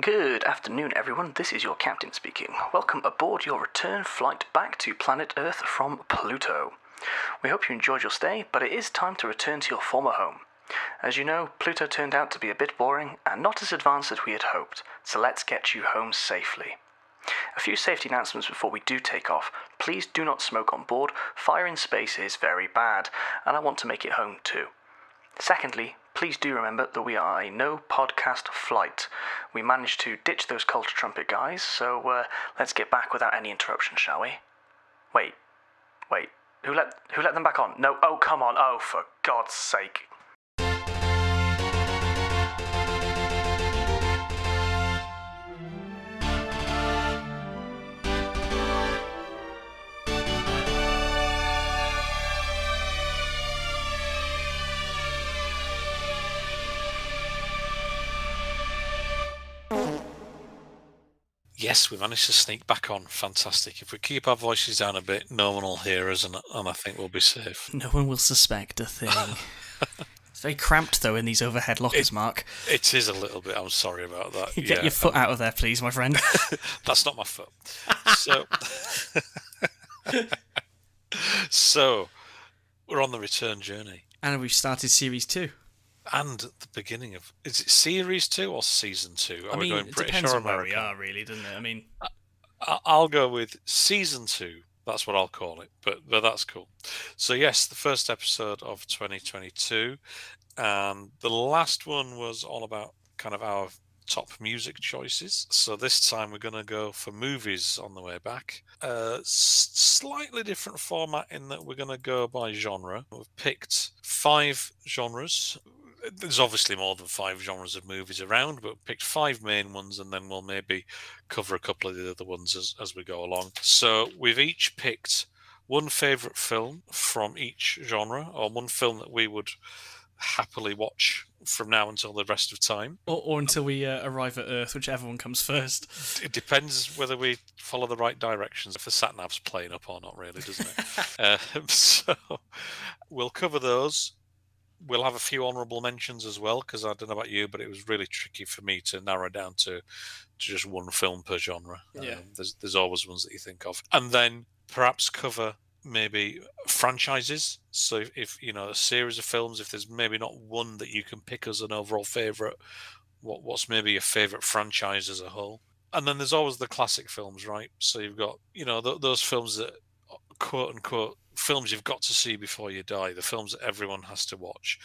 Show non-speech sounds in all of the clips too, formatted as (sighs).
Good afternoon, everyone. This is your captain speaking. Welcome aboard your return flight back to planet Earth from Pluto. We hope you enjoyed your stay, but it is time to return to your former home. As you know, Pluto turned out to be a bit boring and not as advanced as we had hoped, so let's get you home safely. A few safety announcements before we do take off. Please do not smoke on board. Fire in space is very bad, and I want to make it home too. Secondly, please do remember that we are a no podcast flight. We managed to ditch those culture trumpet guys, so uh, let's get back without any interruption, shall we? Wait, wait. Who let who let them back on? No. Oh, come on. Oh, for God's sake. Yes, we managed to sneak back on. Fantastic. If we keep our voices down a bit, no one will hear us, and, and I think we'll be safe. No one will suspect a thing. (laughs) it's very cramped though in these overhead lockers, Mark. It is a little bit. I'm sorry about that. Get yeah, your foot um, out of there, please, my friend. (laughs) That's not my foot. So, (laughs) so we're on the return journey, and we've started series two. And the beginning of is it series two or season two? Are I we mean, going it British depends or on where we American? are, really, doesn't it? I mean, I- I'll go with season two. That's what I'll call it. But but that's cool. So yes, the first episode of 2022, and the last one was all about kind of our top music choices. So this time we're going to go for movies on the way back. Uh, s- slightly different format in that we're going to go by genre. We've picked five genres. There's obviously more than five genres of movies around, but picked five main ones, and then we'll maybe cover a couple of the other ones as, as we go along. So we've each picked one favourite film from each genre, or one film that we would happily watch from now until the rest of time. or, or until we uh, arrive at Earth, whichever one comes first. It depends whether we follow the right directions, if the sat nav's playing up or not, really, doesn't it? uh, (laughs) (laughs) so we'll cover those. We'll have a few honourable mentions as well, because I don't know about you, but it was really tricky for me to narrow down to, to just one film per genre. Yeah. Um, there's there's always ones that you think of, and then perhaps cover maybe franchises. So if, if you know a series of films, if there's maybe not one that you can pick as an overall favourite, what what's maybe your favourite franchise as a whole? And then there's always the classic films, right? So you've got you know th- those films that quote unquote films you've got to see before you die, the films that everyone has to watch.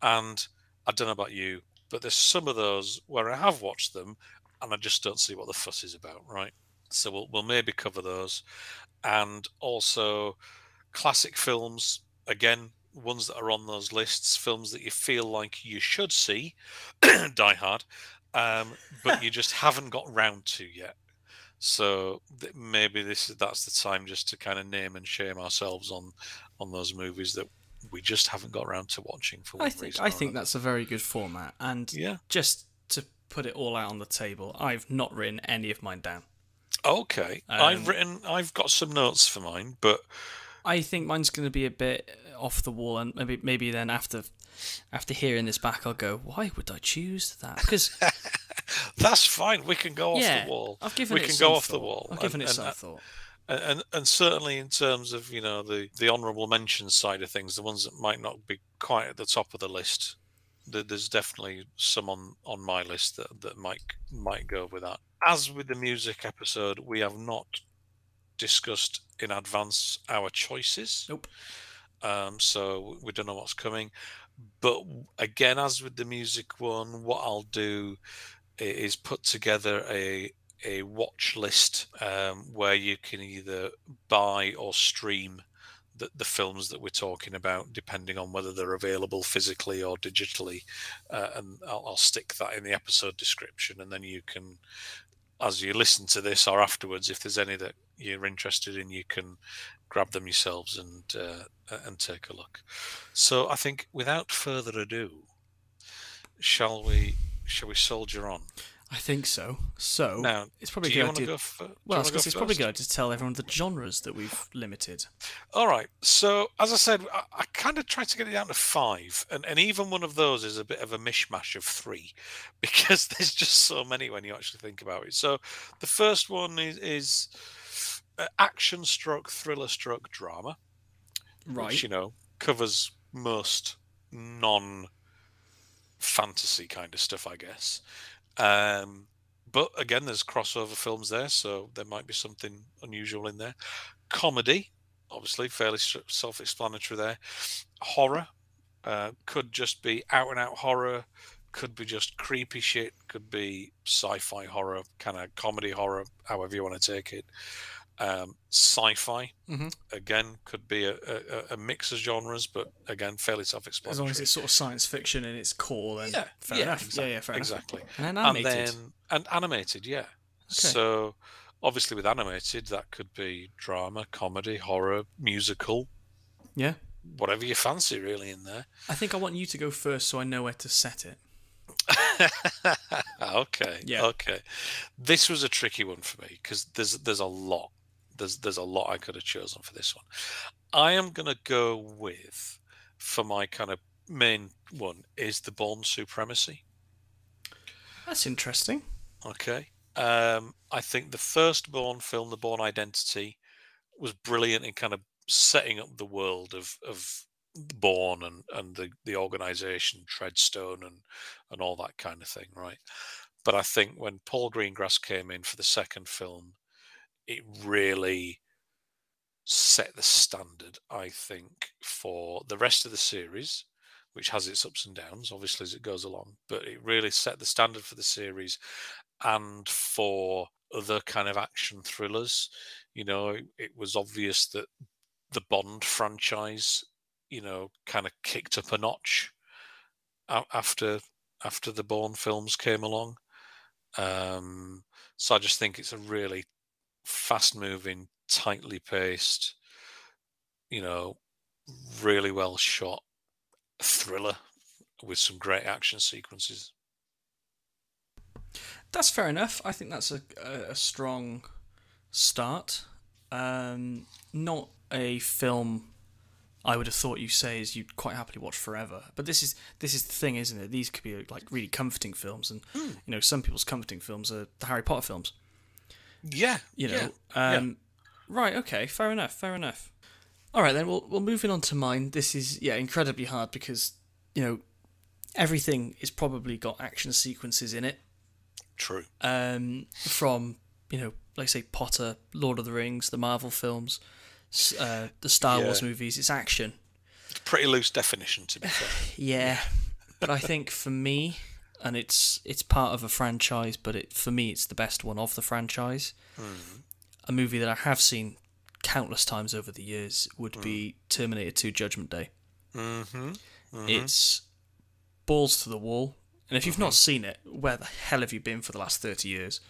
And I don't know about you, but there's some of those where I have watched them and I just don't see what the fuss is about, right? So we'll, we'll maybe cover those. And also classic films, again, ones that are on those lists, films that you feel like you should see, (coughs) Die Hard, um, but you just haven't got round to yet. So th- maybe this is that's the time just to kind of name and shame ourselves on on those movies that we just haven't got around to watching for I think reason. I think that's a very good format. And yeah. just to put it all out on the table, I've not written any of mine down. Okay, Um, I've written, I've got some notes for mine, but I think mine's going to be a bit off the wall, and maybe maybe then after after hearing this back, I'll go, why would I choose that? Because (laughs) (laughs) that's fine. We can go off yeah, the wall. I've given we it can go off the wall. I've given and, it some and, thought. and, and and certainly in terms of you know the the honourable mention side of things, the ones that might not be quite at the top of the list, there's definitely some on on my list that that might might go with that. As with the music episode, we have not discussed in advance our choices. Nope. Um, so we don't know what's coming. But again, as with the music one, what I'll do is put together a a watch list um, where you can either buy or stream the, the films that we're talking about, depending on whether they're available physically or digitally. Uh, and I'll, I'll stick that in the episode description, and then you can, as you listen to this or afterwards, if there's any that you're interested in, you can grab them yourselves and uh, and take a look. So I think without further ado, shall we shall we soldier on? I think so. So Now, it's probably do a you good to idea. go? For, well, I wanna was go gonna say it's probably good to tell everyone the genres that we've limited. All right. So as I said, I, I kind of tried to get it down to five, and, and even one of those is a bit of a mishmash of three, (laughs) because there's just so many when you actually think about it. So the first one is, is uh, action stroke thriller stroke drama, right? which you know covers most non fantasy kind of stuff, I guess. Um, but again, there's crossover films there, so there might be something unusual in there. Comedy, obviously, fairly self-explanatory there. Horror uh, could just be out and out horror, could be just creepy shit, could be sci-fi horror, kind of comedy horror, however you want to take it. Um, sci-fi Mhm. again could be a, a, a mix of genres, but again, fairly self-explanatory. As long as it's sort of science fiction in its core, then yeah, fair yeah, enough. exactly, yeah, yeah, fair enough. exactly. And then And animated. then and animated, yeah. So obviously with animated, that could be drama, comedy, horror, musical, yeah. whatever you fancy, really in there. I think I want you to go first, so I know where to set it. (laughs) okay. Yeah. Okay. This was a tricky one for me because there's there's a lot. There's there's a lot I could have chosen for this one. I am gonna go with for my kind of main one is the Bourne Supremacy. That's interesting. Okay. Um, I think the first Bourne film, The Bourne Identity, was brilliant in kind of setting up the world of of Bourne and and the the organization Treadstone and and all that kind of thing, right? But I think when Paul Greengrass came in for the second film, it really set the standard, I think, for the rest of the series, which has its ups and downs, obviously, as it goes along. But it really set the standard for the series and for other kind of action thrillers. You know, it, it was obvious that the Bond franchise, you know, kind of kicked up a notch after after the Bourne films came along. Um, so I just think it's a really fast moving, tightly paced, you know, really well shot thriller with some great action sequences. That's fair enough. I think that's a a, strong start. Um, not a film I would have thought you say is you'd quite happily watch forever. But this is this is the thing, isn't it? These could be like really comforting films, and you know some people's comforting films are the Harry Potter films. Yeah, You know, yeah, yeah. um, right? Okay, fair enough. Fair enough. All right, then we'll we'll moving on to mine. This is yeah incredibly hard because you know everything is probably got action sequences in it true. um, from you know, like say, Potter, Lord of the Rings, the Marvel films, uh, the Star Wars movies. It's action, It's a pretty loose definition, to be fair. (sighs) yeah. but I think for me, and it's it's part of a franchise, but it for me it's the best one of the franchise. A movie that I have seen countless times over the years would be Terminator 2: Judgment Day. Mm-hmm. It's balls to the wall. And if you've not seen it, where the hell have you been for the last 30 years?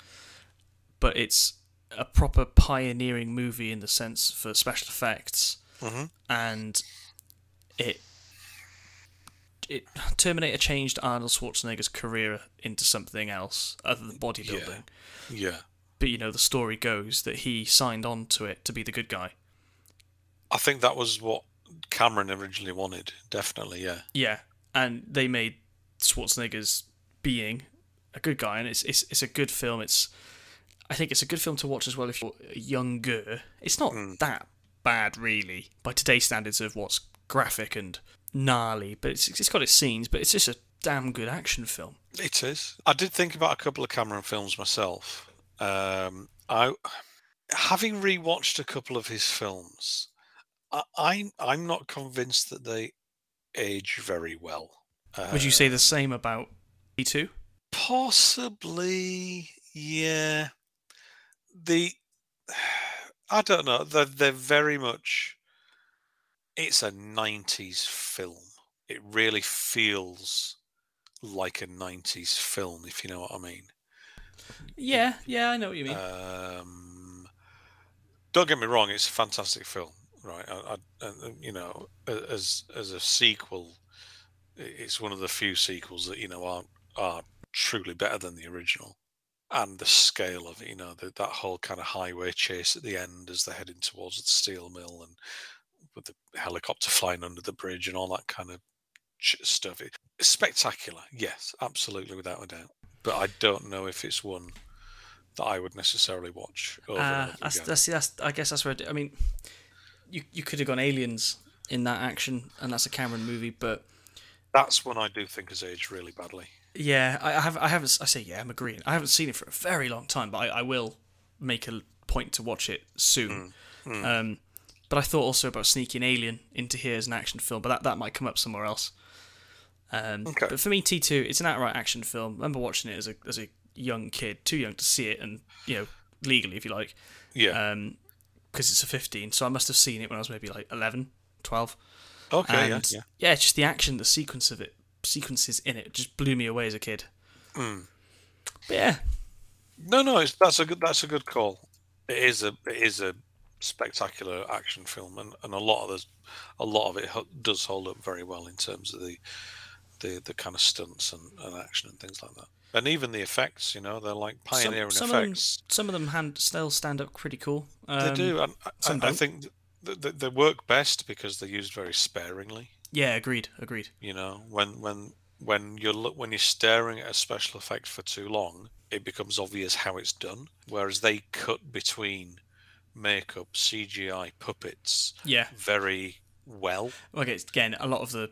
But it's a proper pioneering movie in the sense for special effects. Mhm. And it it Terminator changed Arnold Schwarzenegger's career into something else other than bodybuilding. Yeah. But you know, the story goes that he signed on to it to be the good guy. I think that was what Cameron originally wanted. Definitely, yeah. Yeah, and they made Schwarzenegger's being a good guy, and it's it's it's a good film. It's I think it's a good film to watch as well if you're younger. It's not hmm. that bad really by today's standards of what's graphic and gnarly, but it's it's got its scenes, but it's just a damn good action film. It is. I did think about a couple of Cameron films myself. Um, I, having rewatched a couple of his films, I, I'm I'm not convinced that they age very well. Would you Uh, say the same about T2? Possibly, yeah. The (sighs) I don't know. They're they're very much. It's a '90s film. It really feels like a '90s film, if you know what I mean. Yeah, yeah, I know what you mean. Um, don't get me wrong; it's a fantastic film, right? I, I, you know, as as a sequel, it's one of the few sequels that you know are are truly better than the original. and the scale of it, you know, the, that whole kind of highway chase at the end as they're heading towards the steel mill and with the helicopter flying under the bridge and all that kind of stuff. It's spectacular, yes, absolutely, without a doubt. But I don't know if it's one that I would necessarily watch. Over uh, that's, that's, that's, I guess that's where I, I mean, you you could have gone Aliens in that action, and that's a Cameron movie, but that's one I do think has aged really badly. Yeah, I, I have. I haven't. I say yeah. I'm agreeing. I haven't seen it for a very long time, but I, I will make a point to watch it soon. Mm, mm. Um, but I thought also about sneaking Alien into here as an action film, but that, that might come up somewhere else. Um, okay. But for me, T two, it's an outright action film. I remember watching it as a as a young kid, too young to see it, and you know legally, if you like. Yeah. Um, because it's a 15, so I must have seen it when I was maybe like 11, 12. Okay. And yeah, yeah. Yeah, just the action, the sequence of it, sequences in it, just blew me away as a kid. Mm. But yeah. No, no, it's, that's a good. That's a good call. It is a. It is a spectacular action film, and, and a lot of the, a lot of it does hold up very well in terms of the, the, the kind of stunts and, and action and things like that. And even the effects, you know, they're like pioneering some, some effects. Of them, some of them hand, still stand up pretty cool. Um, they do, and I, I, think they, they work best because they're used very sparingly. Yeah, agreed, agreed. You know, when when when you're when you're staring at a special effect for too long, it becomes obvious how it's done. Whereas they cut between makeup, CGI, puppets, yeah, very well. Okay, again, a lot of the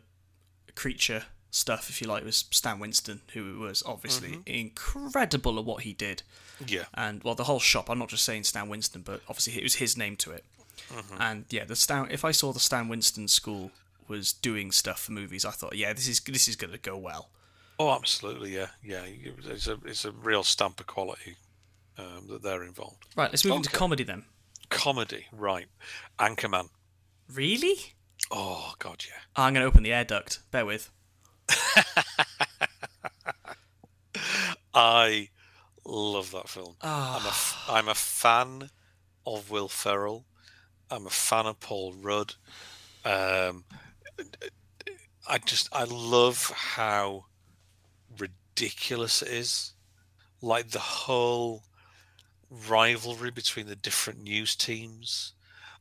creature stuff, if you like, was Stan Winston, who was obviously mm-hmm. incredible at what he did. Yeah. And well, the whole shop. I'm not just saying Stan Winston, but obviously it was his name to it. Mm-hmm. And yeah, the Stan. If I saw the Stan Winston School was doing stuff for movies, I thought, yeah, this is this is going to go well. Oh, absolutely, yeah, yeah. It's a it's a real stamp of quality um, that they're involved. Right, let's move okay. into comedy then. Comedy, right? Anchorman. Really? Oh God, yeah. I'm going to open the air duct. Bear with. I love that film. Oh. I'm a I'm a fan of Will Ferrell. I'm a fan of Paul Rudd. Um, I just I love how ridiculous it is. Like the whole rivalry between the different news teams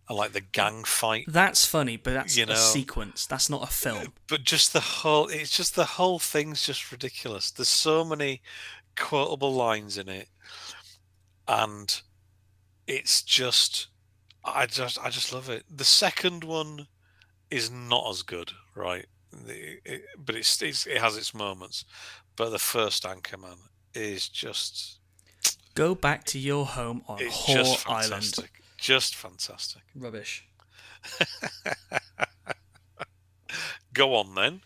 and like the gang fight. That's funny, but that's you know, a sequence. That's not a film. (laughs) But just the whole it's just the whole thing's just ridiculous. There's so many quotable lines in it. And it's just I just I just love it. The second one is not as good, right? It, it, but it's, it's, it has its moments. But the first Anchorman is just go back to your home on Whore Island. Just fantastic. Rubbish. (laughs) go on then.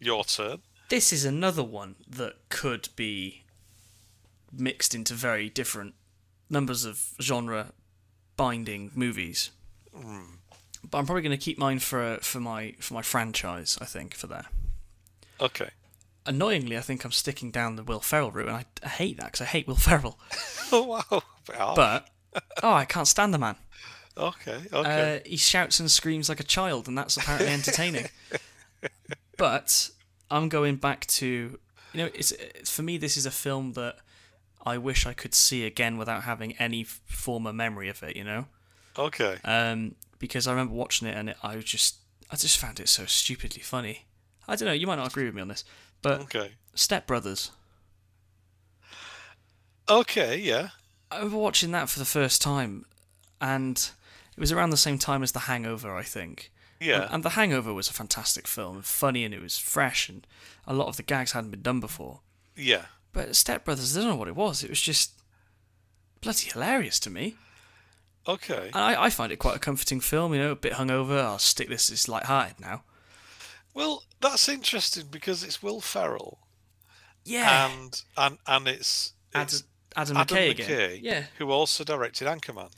Your turn. This is another one that could be mixed into very different numbers of genre binding movies. Mm. But I'm probably going to keep mine for for my for my franchise. I think for there. Okay. Annoyingly, I think I'm sticking down the Will Ferrell route, and I, I hate that because I hate Will Ferrell. (laughs) oh wow! But oh, I can't stand the man. Okay. Okay. Uh, he shouts and screams like a child, and that's apparently entertaining. (laughs) but I'm going back to you know, it's, for me. This is a film that I wish I could see again without having any former memory of it. You know. Okay. Um, because I remember watching it and it, I just I just found it so stupidly funny. I don't know. You might not agree with me on this, but okay. Step Brothers. Okay. Yeah. I remember watching that for the first time, and it was around the same time as The Hangover, I think. Yeah. And, and The Hangover was a fantastic film, funny, and it was fresh, and a lot of the gags hadn't been done before. Yeah. But Step Brothers, I don't know what it was. It was just bloody hilarious to me. Okay. And I, I find it quite a comforting film, you know, a bit hungover. I'll stick this, it's light-hearted now. Well, that's interesting because it's Will Ferrell. Yeah. And and and it's, it's Adam, Adam McKay, again. Yeah. Who also directed Anchorman.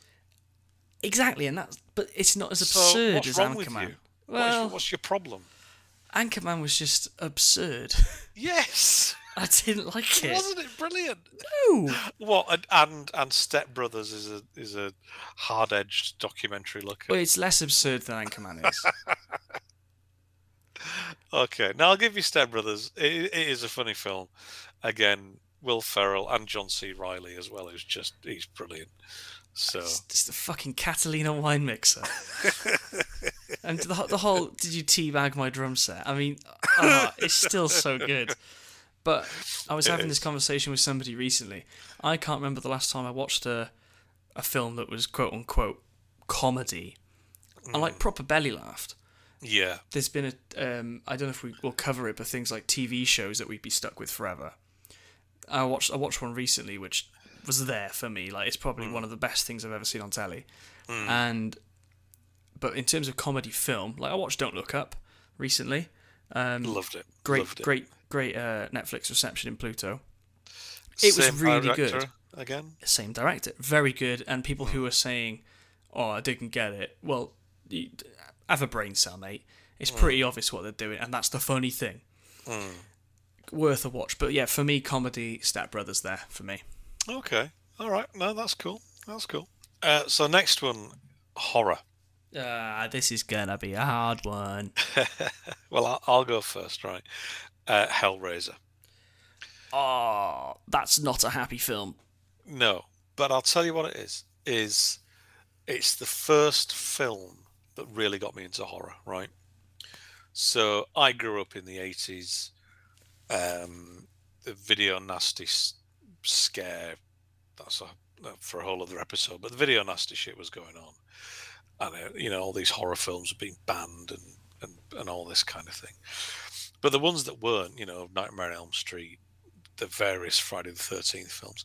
Exactly, and that's but it's not as absurd so what's as wrong Anchorman. With you? Well, what's, what's your problem? Anchorman was just absurd. (laughs) Yes. I didn't like it. Wasn't it brilliant? No. What and and, and Step Brothers is a is a hard edged documentary look. Well, it's less absurd than Anchorman is. (laughs) okay, now I'll give you Step Brothers. It, it is a funny film. Again, Will Ferrell and John C. Reilly as well. Who's just he's brilliant. So It's just the fucking Catalina wine mixer. and the, the whole did you teabag my drum set? I mean, ah, it's still so good. But I was having this conversation with somebody recently. I can't remember the last time I watched a a film that was quote unquote comedy. I Mm. like proper belly laughed. Yeah, There's been a um, I don't know if we will cover it, but things like TV shows that we'd be stuck with forever. I watched I watched one recently which was there for me. Like it's probably one of the best things I've ever seen on telly. And but in terms of comedy film, like I watched Don't Look Up recently. Um, loved it. great, loved it. great, great uh, Netflix reception in Pluto. It was really good. Again, Same director, very good. And people who are saying, "Oh, I didn't get it," well, you, have a brain cell, mate. It's pretty obvious what they're doing, and that's the funny thing. Worth a watch, but yeah, for me, comedy, Step Brothers, there for me. okay, all right. No, that's cool. That's cool. Uh, so next one, horror. Ah, this is gonna be a hard one. (laughs) Well, I'll, I'll go first, right? Uh, Hellraiser. Oh, that's not a happy film. No, but I'll tell you what it is. Is it's the first film that really got me into horror, right? So I grew up in the eighties. Um, the video nasty scare. That's a for a whole other episode. But the video nasty shit was going on, and uh, you know all these horror films were being banned and and and all this kind of thing. But the ones that weren't, you know, Nightmare on Elm Street, the various Friday the Thirteenth films,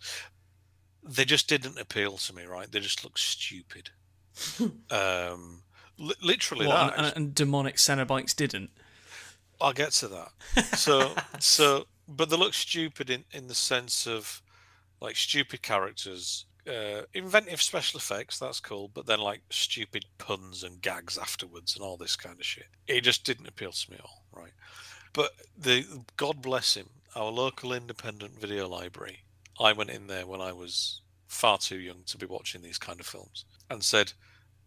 they just didn't appeal to me. Right? They just looked stupid. (laughs) um, li- literally, What, that. and, and demonic Cenobites didn't. I'll get to that. So, (laughs) so, but they look stupid in in the sense of like stupid characters, uh, inventive special effects. That's cool, but then like stupid puns and gags afterwards and all this kind of shit. It just didn't appeal to me at all, right? But the God bless him, our local independent video library. I went in there when I was far too young to be watching these kind of films, and said.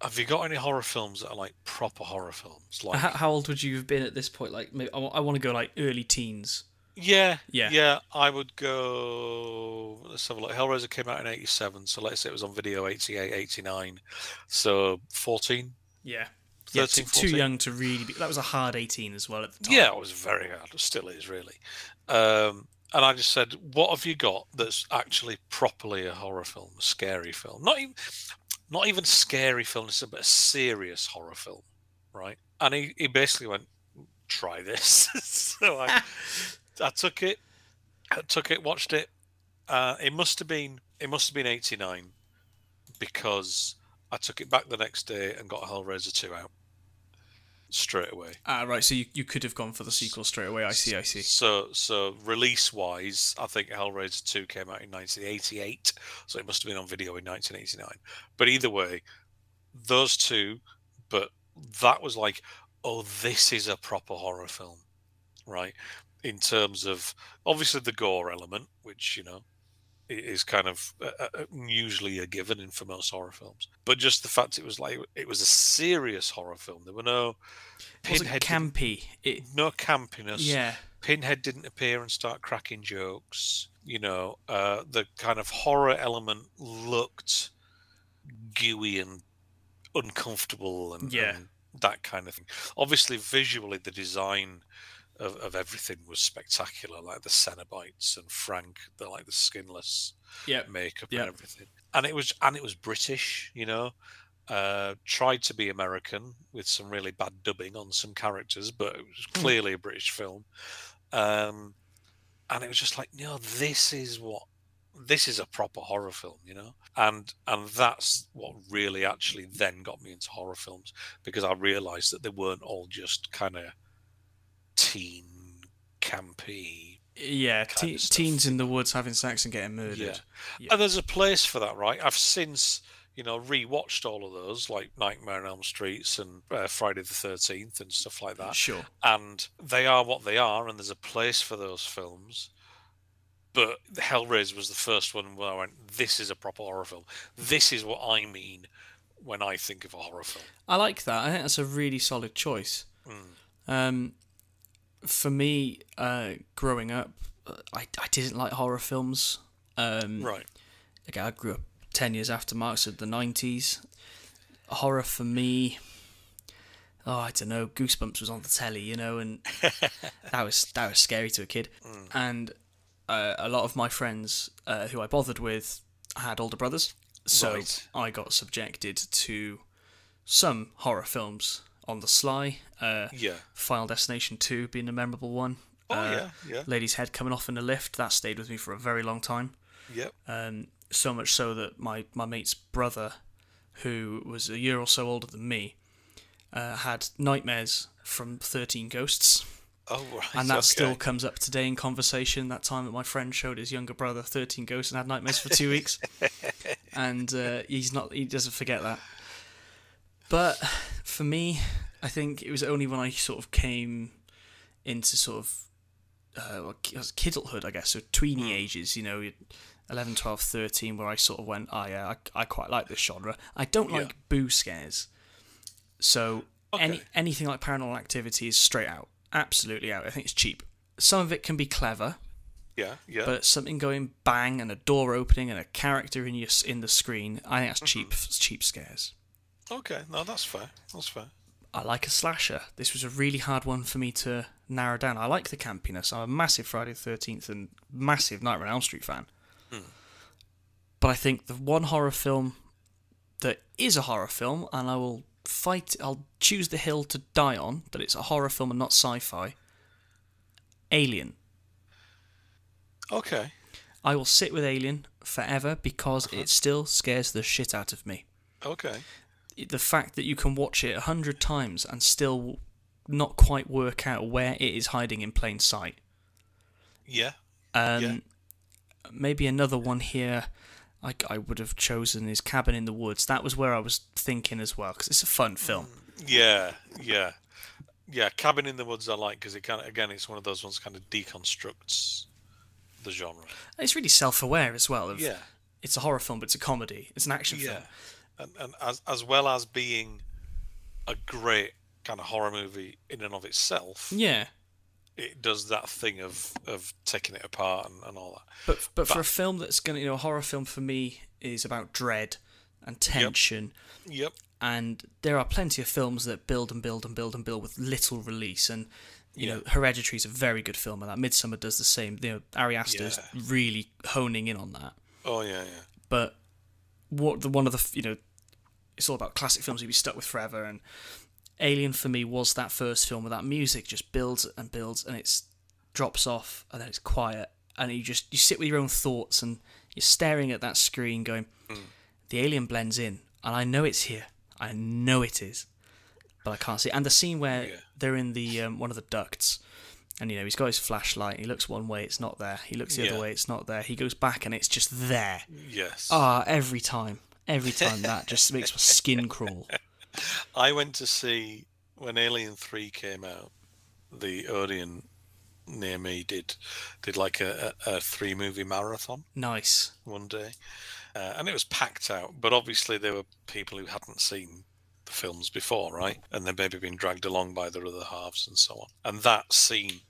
Have you got any horror films that are like proper horror films? Like How, how old would you have been at this point? Like, maybe, I, want to go like early teens. Yeah, Yeah. yeah. I would go. Let's have a look. Hellraiser came out in '87, so let's say it was on video '88, '89. So 14, Yeah. Yeah, 13, too, too 14. young to really be. That was a hard 18 as well at the time. Yeah, it was very hard. It still is, really. Um, and I just said, "What have you got that's actually properly a horror film, a scary film? Not even, not even scary film, it's a- but a serious horror film, right?" And he, he basically went, "Try this." (laughs) so I, I took it, I took it, watched it. Uh, it must have been, it must have been '89, because I took it back the next day and got a Hellraiser 2 out straight away. Ah, right. So you, you could have gone for the sequel straight away. I see. I see. So, so release wise, I think Hellraiser 2 came out in 1988, so it must have been on video in 1989. But either way, those two, but that was like, oh, this is a proper horror film, right? In terms of obviously the gore element, which, you know, is kind of uh, uh, usually a given in for most horror films, but just the fact it was like it was a serious horror film. There were no Pinhead, campy. It, no campiness. yeah. Pinhead didn't appear and start cracking jokes. You know, uh, the kind of horror element looked gooey and uncomfortable and, Yeah. and that kind of thing. Obviously, visually, the design of, of everything was spectacular, like the Cenobites and Frank, the like the skinless Yeah. makeup Yeah. and everything. And it was and it was British, you know. Uh, tried to be American with some really bad dubbing on some characters, but it was clearly a British film. Um, and it was just like, no, this is what this is a proper horror film, you know. And and that's what really actually then got me into horror films because I realised that they weren't all just kind of teen campy Yeah. Te- teens in the woods having sex and getting murdered. Yeah. Yeah. And there's a place for that, right? I've since, you know, rewatched all of those, like Nightmare on Elm Streets and uh, Friday the 13th and stuff like that. Sure. And they are what they are, and there's a place for those films. But Hellraiser was the first one where I went, this is a proper horror film. This is what I mean when I think of a horror film. I like that. I think that's a really solid choice. Mm. Um, for me, uh, growing up, I, I didn't like horror films. Um, Right. Again, I grew up ten years after Mark, so the nineties. Horror for me. Oh, I don't know. Goosebumps was on the telly, you know, and (laughs) that was that was scary to a kid. And uh, a lot of my friends uh, who I bothered with had older brothers, so Right. I got subjected to some horror films on the sly. Uh, Yeah. Final Destination Two being a memorable one. Oh Uh, yeah, yeah, Lady's head coming off in the lift that stayed with me for a very long time. yep. Um, so much so that my, my mate's brother, who was a year or so older than me, uh, had nightmares from 13 Ghosts. Oh right. And that okay. still comes up today in conversation. That time that my friend showed his younger brother 13 Ghosts and had nightmares for two weeks. (laughs) and uh, he's not, he doesn't forget that. But for me, I think it was only when I sort of came into sort of uh, well, ki- I guess, so tweeny ages, you know, 11, 12, 13, where I sort of went, oh yeah, I, I quite like this genre. I don't Yeah. like boo scares. So any anything like paranormal activity is straight out. Absolutely out. I think it's cheap. Some of it can be clever, Yeah, yeah. but something going bang and a door opening and a character in your in the screen, I think that's cheap Mm-hmm. cheap scares. Okay, no, that's fair. That's fair. I like a slasher. This was a really hard one for me to narrow down. I like the campiness. I'm a massive Friday the Thirteenth and massive Nightmare on Elm Street fan. But I think the one horror film that is a horror film, and I will fight. I'll choose the hill to die on that it's a horror film and not sci-fi. Alien. Okay. I will sit with Alien forever because Uh-huh. it still scares the shit out of me. Okay. The fact that you can watch it a hundred times and still not quite work out where it is hiding in plain sight. Yeah. Um, Yeah. Maybe another one here. I, I would have chosen is Cabin in the Woods. That was where I was thinking as well because it's a fun film. Yeah. Yeah. Yeah. Cabin in the Woods I like because it kind of again it's one of those ones kind of deconstructs the genre. It's really self-aware as well. Of, Yeah. It's a horror film, but it's a comedy. It's an action Yeah. film. And and as as well as being a great kind of horror movie in and of itself, Yeah. it does that thing of of taking it apart and, and all that. But but for a film that's gonna you know a horror film for me is about dread and tension. Yep. and there are plenty of films that build and build and build and build with little release and you know hereditary is a very good film and that Midsommar does the same you know ari aster's Yeah. really honing in on that Oh yeah, yeah. but what the one of the you know it's all about classic films you'd be stuck with forever and alien for me was that first film where that music just builds and builds and it's drops off and then it's quiet and you just you sit with your own thoughts and you're staring at that screen going the alien blends in and i know it's here i know it is but i can't see it. and the scene where Yeah. they're in the um, one of the ducts and you know he's got his flashlight he looks one way it's not there he looks the Yeah. other way it's not there he goes back and it's just there Yes. Ah, every time. Every time that (laughs) just makes my skin crawl. I went to see when Alien Three came out. The Odeon near me did did like a, a, a three movie marathon Nice. one day, uh, and it was packed out. But obviously there were people who hadn't seen the films before, right? And they'd maybe been dragged along by their other halves and so on. And that scene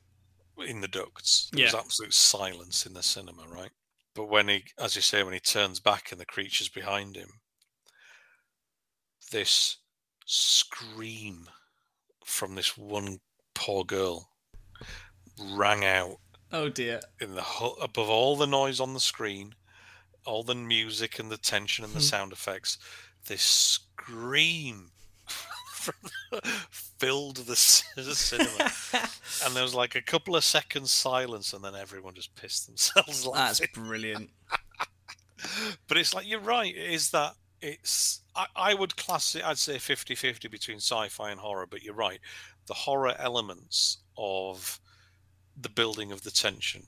in the ducts, there was absolute silence in the cinema, right? But when he, as you say, when he turns back and the creature's behind him, this scream from this one poor girl rang out Oh dear. in the above all the noise on the screen, all the music and the tension and the Hmm. sound effects. This scream (laughs) filled the cinema, (laughs) and there was like a couple of seconds silence, and then everyone just pissed themselves (laughs) That's brilliant. But it's like you're right. It is that it's I, I would class it. I'd say 50-50 between sci-fi and horror. But you're right. The horror elements of the building of the tension,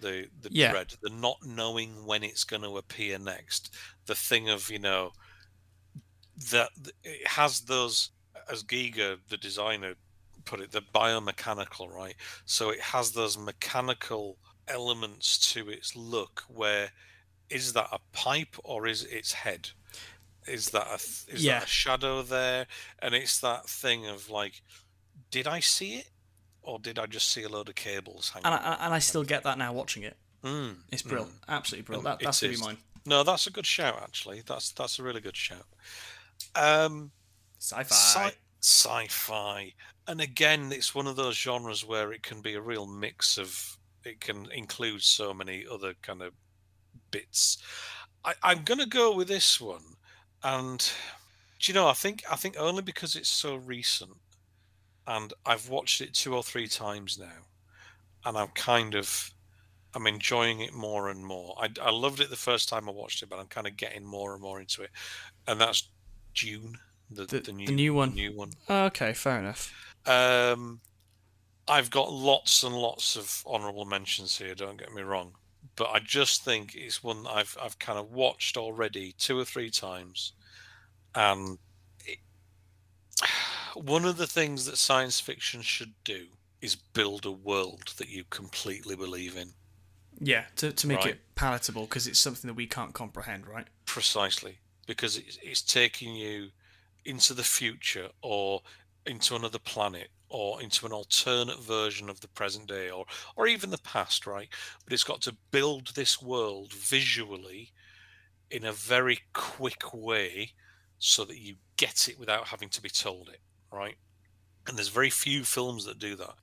the the Yeah. dread, the not knowing when it's going to appear next, the thing of you know that it has those as Giger, the designer, put it, the biomechanical, right? So it has those mechanical elements to its look where is that a pipe or is it its head? Is that a is Yeah. that a shadow there? And it's that thing of like, did I see it? or did I just see a load of cables hanging? And I, and I still get that now watching it. Mm, It's brilliant, absolutely brilliant. That, that's gonna be mine. No, that's a good shout. Actually, that's that's a really good shout. Um, Sci-fi. sci- sci-fi, and again, it's one of those genres where it can be a real mix of. It can include so many other kind of bits. I, I'm gonna go with this one, and do you know? I think I think only because it's so recent, and I've watched it two or three times now, and I'm kind of I'm enjoying it more and more. I, I loved it the first time I watched it, but I'm kind of getting more and more into it, and that's Dune, the, The- the, the new new one. new one. Oh, okay, fair enough. Um, I've got lots and lots of honourable mentions here. Don't get me wrong, but I just think it's one that I've I've kind of watched already two or three times, and it, (sighs) one of the things that science fiction should do is build a world that you completely believe in. Yeah, to, to make Right. it palatable because it's something that we can't comprehend, right? Precisely, because it's, it's taking you into the future or into another planet or into an alternate version of the present day or or even the past, right? But it's got to build this world visually in a very quick way so that you get it without having to be told it, right? And there's very few films that do that.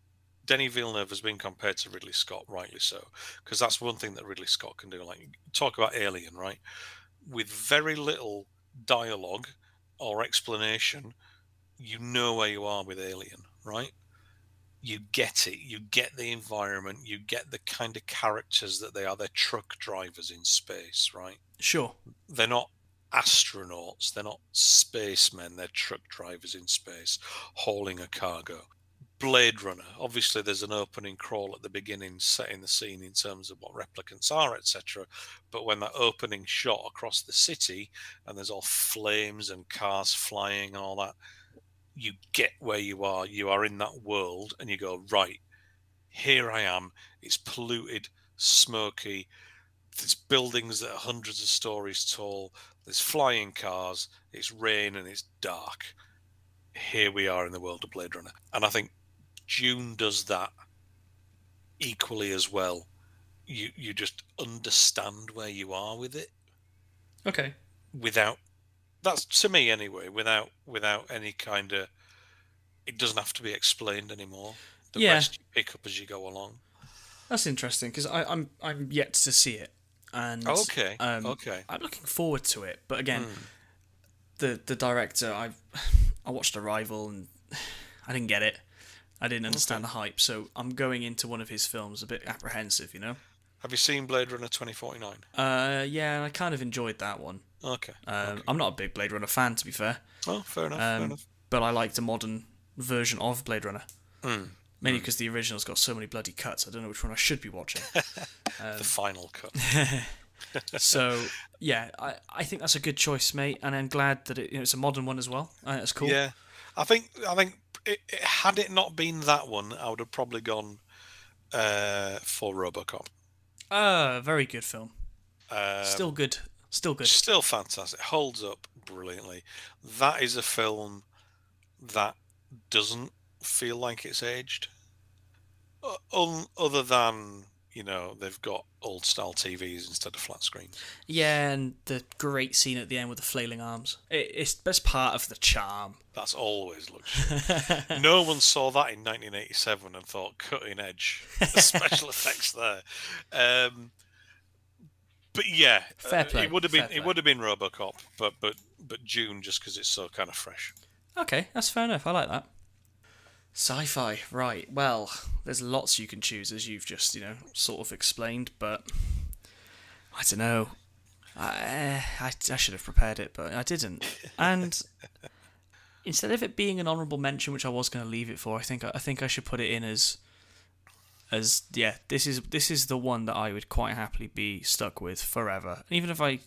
Denis Villeneuve has been compared to Ridley Scott, rightly so, because that's one thing that Ridley Scott can do. Like talk about Alien, right? With very little dialogue or explanation, you know where you are with Alien, right? You get it. You get the environment. You get the kind of characters that they are. They're truck drivers in space, right? Sure. They're not astronauts. They're not spacemen. They're truck drivers in space hauling a cargo. Blade Runner. Obviously, there's an opening crawl at the beginning, setting the scene in terms of what replicants are, etc. But when that opening shot across the city, and there's all flames and cars flying and all that, you get where you are. You are in that world, and you go right. Here I am. It's polluted, smoky. There's buildings that are hundreds of stories tall. There's flying cars. It's rain and it's dark. Here we are in the world of Blade Runner, and I think Dune does that equally as well. You you just understand where you are with it Okay. without that's to me anyway without without any kind of it doesn't have to be explained anymore the Yeah. rest you pick up as you go along That's interesting because I'm I'm yet to see it, and okay um, okay I'm looking forward to it. But again, Hmm. the the director, I (sighs) I watched Arrival and (sighs) I didn't get it. I didn't understand the hype, so I'm going into one of his films a bit apprehensive, you know. have you seen blade runner 2049 Uh, yeah, I kind of enjoyed that one. okay, Um, okay. I'm not a big Blade Runner fan, to be fair, oh fair enough fair um, enough but I liked the modern version of Blade Runner. Mm. Mainly because the original's got so many bloody cuts. I don't know which one I should be watching. (laughs) the final cut (laughs) so yeah, I, I think that's a good choice, mate, and I'm glad that it, you know, it's a modern one as well. That's cool. yeah i think i think it, it, had it not been that one i would have probably gone uh, for robocop Ah, very good film. um, Still good. Still good. Still fantastic. Holds up brilliantly. That is a film that doesn't feel like it's aged. O- un- other than, you know, they've got old style TVs instead of flat screens. Yeah, and the great scene at the end with the flailing arms. It, it's that's part of the charm. That's always luxury. (laughs) no one saw that in 1987 and thought cutting edge (laughs) special effects there. Um, but yeah, Fair uh, play, it would have been it would have been RoboCop, but but but Dune just because it's so kind of fresh. Okay, that's fair enough. I like that. Sci-fi, right? Well, there's lots you can choose, as you've just you know sort of explained, but I don't know. I, eh, I, I should have prepared it, but I didn't. And (laughs) instead of it being an honourable mention, which I was going to leave it for, I think I think I should put it in as as yeah. This is this is the one that I would quite happily be stuck with forever. And Even if I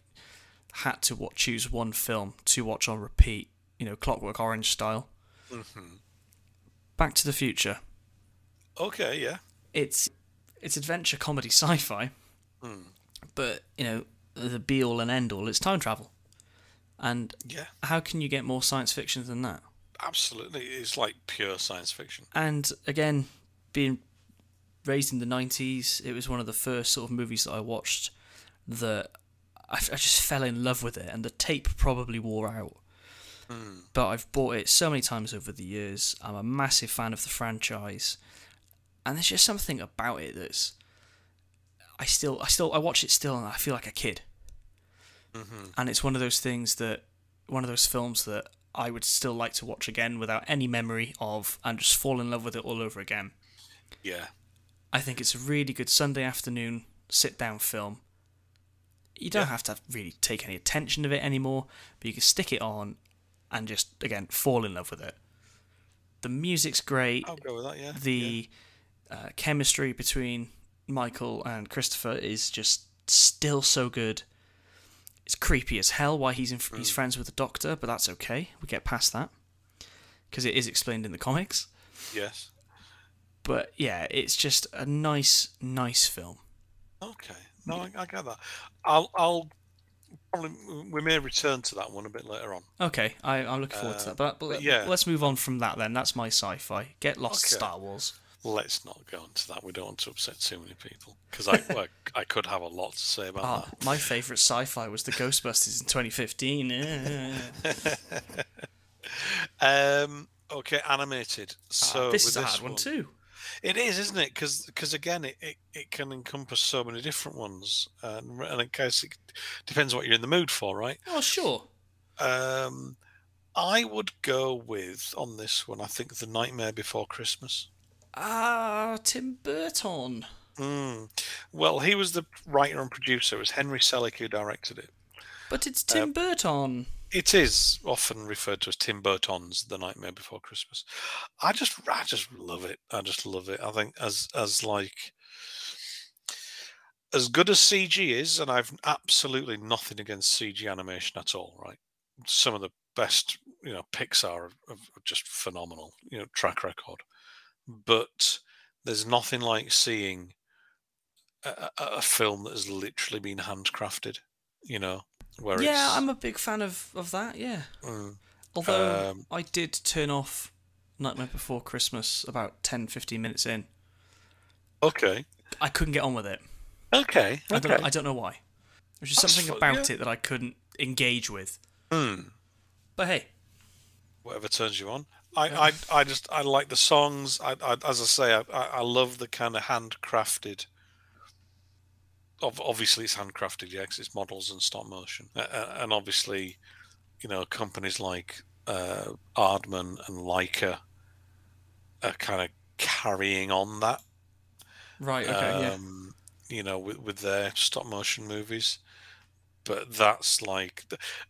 had to watch, choose one film to watch on repeat, you know, Clockwork Orange style. Mm-hmm. Back to the Future. Okay, yeah. It's it's adventure comedy sci-fi, hmm. but you know the be all and end all. It's time travel, and Yeah, how can you get more science fiction than that? absolutely. It's like pure science fiction. And again, being raised in the 90s, it was one of the first sort of movies that I watched that I, I just fell in love with it, and the tape probably wore out. Hmm. But I've bought it so many times over the years. I'm a massive fan of the franchise, and there's just something about it that's. I still, I still, I watch it still, and I feel like a kid. Mm-hmm. And it's one of those things that, one of those films that I would still like to watch again without any memory of, and just fall in love with it all over again. Yeah. I think it's a really good Sunday afternoon sit down film. You don't Yeah. have to really take any attention of it anymore, but you can stick it on and just again fall in love with it. The music's great. I'll go with that. Yeah. the uh, chemistry between Michael and Christopher is just still so good. It's creepy as hell why he's in, he's friends with the Doctor, but that's okay. We get past that because it is explained in the comics. Yes. But yeah, it's just a nice, nice film. Okay. No, I, I get that. I'll. I'll. Probably, we may return to that one a bit later on. Okay, I, I'm looking forward to Uh, that. But, but but yeah. let's move on from that then. That's my sci-fi. Get lost, Okay. Star Wars. Let's not go into that. We don't want to upset too many people because I (laughs) well, I could have a lot to say about Ah, my favourite sci-fi was the Ghostbusters in 2015. Eh. (laughs) Um. Okay. Animated. So Ah, this with is a hard one too. It is, isn't it? Because because again, it, it, it can encompass so many different ones, and, and I guess it depends what you're in the mood for, right? Oh sure. Um, I would go with on this one. I think the Nightmare Before Christmas. Ah, Tim Burton. Mm. Well, he was the writer and producer. It was Henry Selick who directed it. But it's Uh, Tim Burton. It is often referred to as Tim Burton's The Nightmare Before Christmas. I just, I just love it. I just love it. I think as, as like, as good as CG is, and I've absolutely nothing against CG animation at all. Right, some of the best, you know, Pixar are, are just phenomenal. You know, track record. But there's nothing like seeing a, a, a film that has literally been handcrafted. You know, where Yeah, I'm a big fan of, of that. Yeah. Mm. Although Um, I did turn off Nightmare Before Christmas about 10, 15 minutes in. Okay. I couldn't get on with it. Okay. I don't. I don't know why. There's just That's something fu- about yeah. it that I couldn't engage with. Hmm. But hey, Whatever turns you on. I, I, I just I like the songs. I, I as I say, I, I I love the kind of handcrafted. Of obviously it's handcrafted, yeah, 'cause it's models and stop motion, and obviously, you know, companies like uh, Aardman and Laika are kind of carrying on that. right, okay, yeah. um, you know, with, with their stop motion movies. But that's like,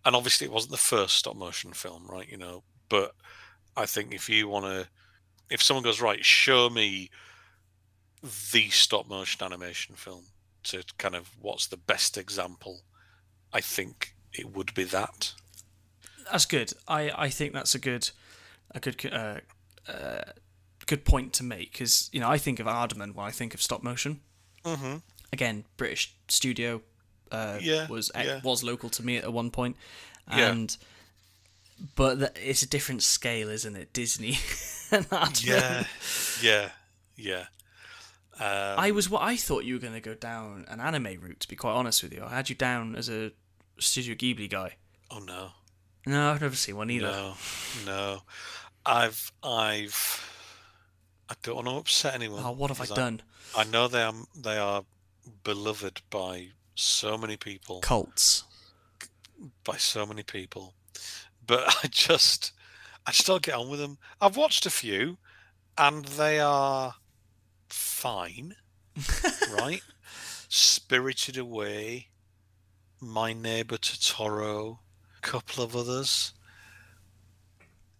and obviously it wasn't the first stop motion film, right? You know, but I think if you want to, if someone goes right, show me the stop motion animation film to kind of what's the best example, I think it would be that. That's good. I, I think that's a good a good uh, uh, good point to make because you know I think of Aardman when I think of stop motion. Mm-hmm. Again, British studio uh, Yeah, was yeah. was local to me at one point, Yeah. and but th- it's a different scale, isn't it? Disney (laughs) and Aardman. Yeah, yeah, yeah. Um, I was what I thought you were going to go down an anime route. To be quite honest with you, I had you down as a Studio Ghibli guy. Oh no. No, I've never seen one either. No, no. I've, I've, I don't want to upset anyone. Oh, what have I done? I know they are, they are beloved by so many people, Cults. by so many people, but (laughs) I just, I just don't get on with them. I've watched a few, and they are fine, (laughs) right? Spirited Away, My Neighbor Totoro, a couple of others,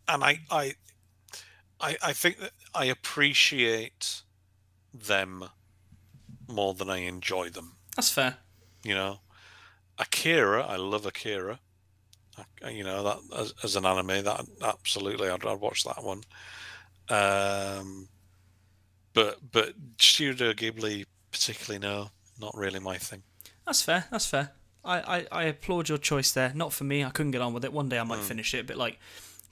and I, I, I, I think that I appreciate them more than I enjoy them. That's fair. You know, Akira, I love Akira. I- You know that as, as an anime, that absolutely, I'd, I'd watch that one. Um, but but Studio Ghibli, particularly, no, not really my thing. That's fair. That's fair. I, I, I applaud your choice there. Not for me. I couldn't get on with it. One day I might finish it. but like,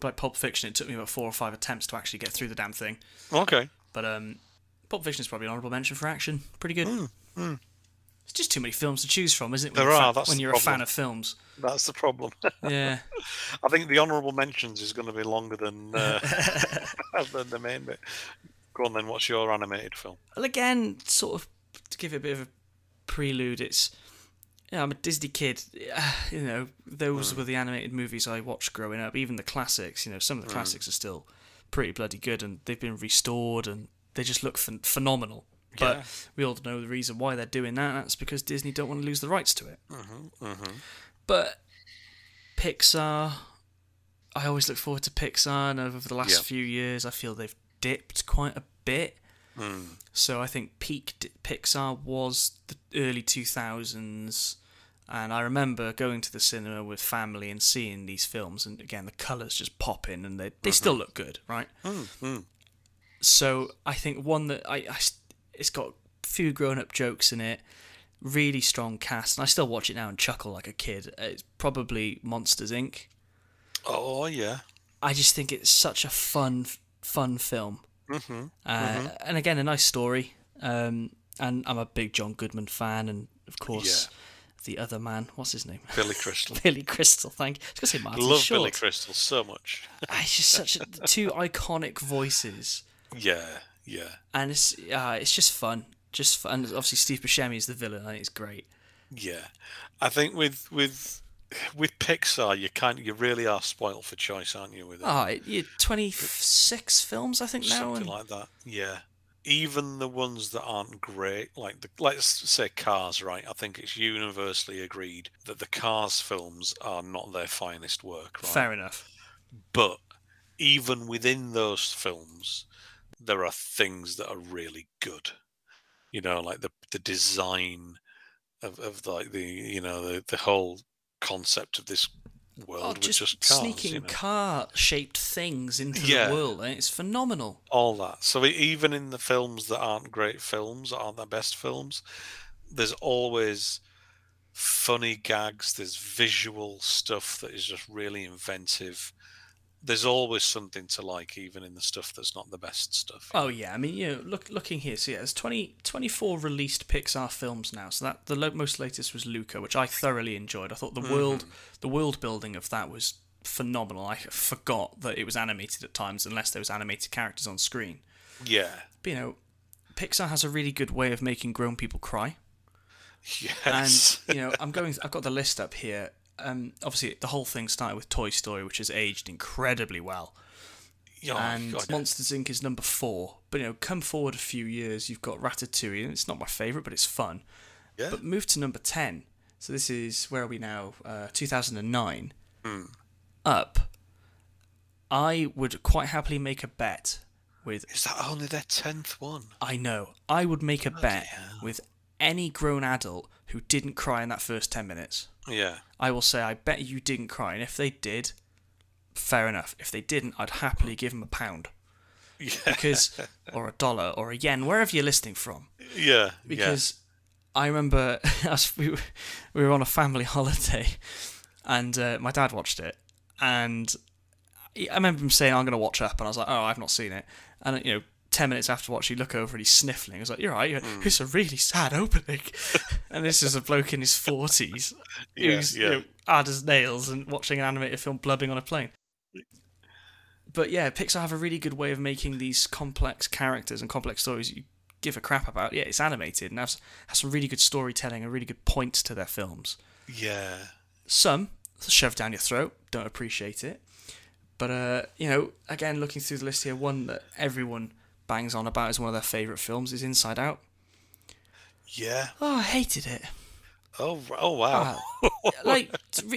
like Pulp Fiction. It took me about four or five attempts to actually get through the damn thing. Okay. But um, Pulp Fiction is probably an honorable mention for action. Pretty good. Mm, It's just too many films to choose from, isn't it? There when you're a fa- that's when you're a fan of films. That's the problem. (laughs) Yeah. I think the honourable mentions is going to be longer than uh, (laughs) than the main bit. Go on then. What's your animated film? Well, again, sort of to give it a bit of a prelude, it's yeah, I'm a Disney kid. (sighs) You know, those Hmm. were the animated movies I watched growing up. Even the classics. You know, some of the classics are still pretty bloody good, and they've been restored, and they just look phen- phenomenal. But Yeah. we all know the reason why they're doing that. That's because Disney don't want to lose the rights to it. Mm-hmm. But Pixar, I always look forward to Pixar, and over the last Yeah. few years, I feel they've dipped quite a bit. Mm. So I think peak Pixar was the early 2000s, and I remember going to the cinema with family and seeing these films, and again the colours just pop in, and they they still look good, right? Mm. So I think one that I, I it's got a few grown up jokes in it, really strong cast, and I still watch it now and chuckle like a kid. It's probably Monsters Inc. Oh yeah. I just think it's such a fun fun film. Mm-hmm. Uh, And again, a nice story. Um, and I'm a big John Goodman fan, and of course, the other man. What's his name? Billy (laughs) Crystal. Billy Crystal. Thank. I was gonna say Martin Love Short. Billy Crystal so much. (laughs) Ah, It's just such a, two iconic voices, Yeah, yeah, and it's uh, it's just fun. Just fun. And obviously, Steve Buscemi is the villain. I think it's great. yeah. I think with with with Pixar, you kind you really are spoiled for choice, aren't you? With it? Ah, oh, yeah, 26 films I think now. something like that. Yeah. Even the ones that aren't great, like the let's say Cars, right? I think it's universally agreed that the Cars films are not their finest work, right? fair enough. But even within those films, there are things that are really good. You know, like the the design of, of like the you know the the whole concept of this world Oh, with just, just, cars, sneaking you know. car-shaped things into Yeah. the world. Eh? It's phenomenal. all that. So even in the films that aren't great films, aren't the best films, there's always funny gags. There's visual stuff that is just really inventive. There's always something to like, even in the stuff that's not the best stuff. Oh yeah, I mean, you know, look looking here. So yeah, there's 20, 24 released Pixar films now. So that the lo- most latest was Luca, which I thoroughly enjoyed. I thought the world, mm-hmm. the world building of that was phenomenal. I forgot that it was animated at times, unless there was animated characters on screen. Yeah, But you know, Pixar has a really good way of making grown people cry. (laughs) yes, And you know, (laughs) I'm going. I've got the list up here. Um, obviously, the whole thing started with Toy Story, which has aged incredibly well. Oh, and God. Monsters Inc. is number four. But you know, come forward a few years, you've got Ratatouille, and it's not my favourite, but it's fun. yeah, But move to number ten. So this is where are we now? Uh, 2009. Hmm. Up. I would quite happily make a bet with. is that only their tenth one? I know. I would make a bet hell. with any grown adult who didn't cry in that first ten minutes. Yeah, I will say, I bet you didn't cry, and if they did, fair enough. If they didn't, I'd happily give them a pound yeah, because, or a dollar, or a yen, wherever you're listening from. yeah, Because I remember (laughs) us, we, were- we were on a family (laughs) holiday, and uh, my dad watched it, and I remember him saying, "I'm going to watch up," and I was like, "Oh, I've not seen it," and you know. Ten minutes after watch, you look over and he's sniffling. I was like, "You're right. Hmm. It's a really sad opening." (laughs) and this is a bloke in his forties (laughs) Yeah, who's yeah. you know, hard as nails and watching an animated film blubbing on a plane. But yeah, Pixar have a really good way of making these complex characters and complex stories you give a crap about. Yeah, it's animated and has, has some really good storytelling and really good points to their films. yeah, Some shoved down your throat, don't appreciate it. But uh, you know, again, looking through the list here, one that everyone bangs on about as one of their favourite films is Inside Out. yeah. Oh, I hated it. Oh, oh wow. (laughs) like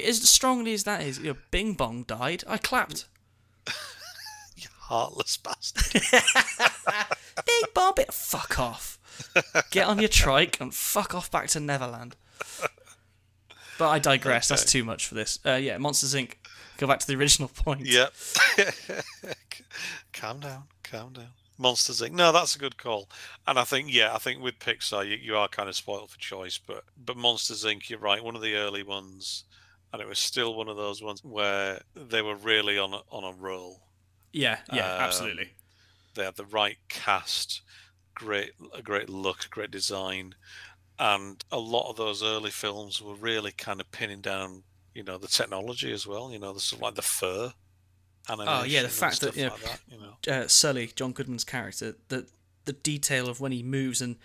as strongly as that is, you know, Bing Bong died. I clapped. (laughs) you Heartless bastard. (laughs) Bing Bong, bit fuck off. Get on your trike and fuck off back to Neverland. But I digress. That's too much for this. Uh, yeah, Monsters Inc. Go back to the original point. Yep. calm down, calm down. Monsters Inc. No, that's a good call. And I think, yeah, I think with Pixar, you, you are kind of spoiled for choice. But but Monsters Inc. You're right, one of the early ones, and it was still one of those ones where they were really on a, on a roll. yeah, yeah, Um, absolutely. They had the right cast, great a great look, great design, and a lot of those early films were really kind of pinning down, you know, the technology as well. You know, the sort of like the fur. Oh yeah, the fact that you know, like that, you know. Uh, Sully, John Goodman's character, the the detail of when he moves, and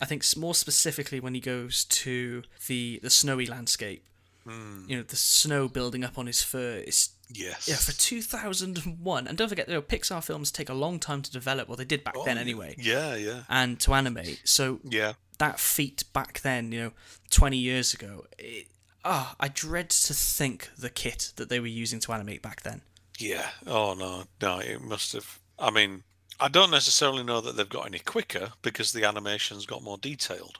I think more specifically when he goes to the the snowy landscape. Mm. You know, the snow building up on his fur. It's Yes. Yeah, for 2001. And don't forget, you know, Pixar films take a long time to develop. Well, they did back oh, then anyway. Yeah, yeah. And to animate. So yeah, that feat back then, you know, 20 years ago, it, oh, I dread to think the kit that they were using to animate back then. Yeah. Oh, no. No, it must have. I mean, I don't necessarily know that they've got any quicker because the animation's got more detailed.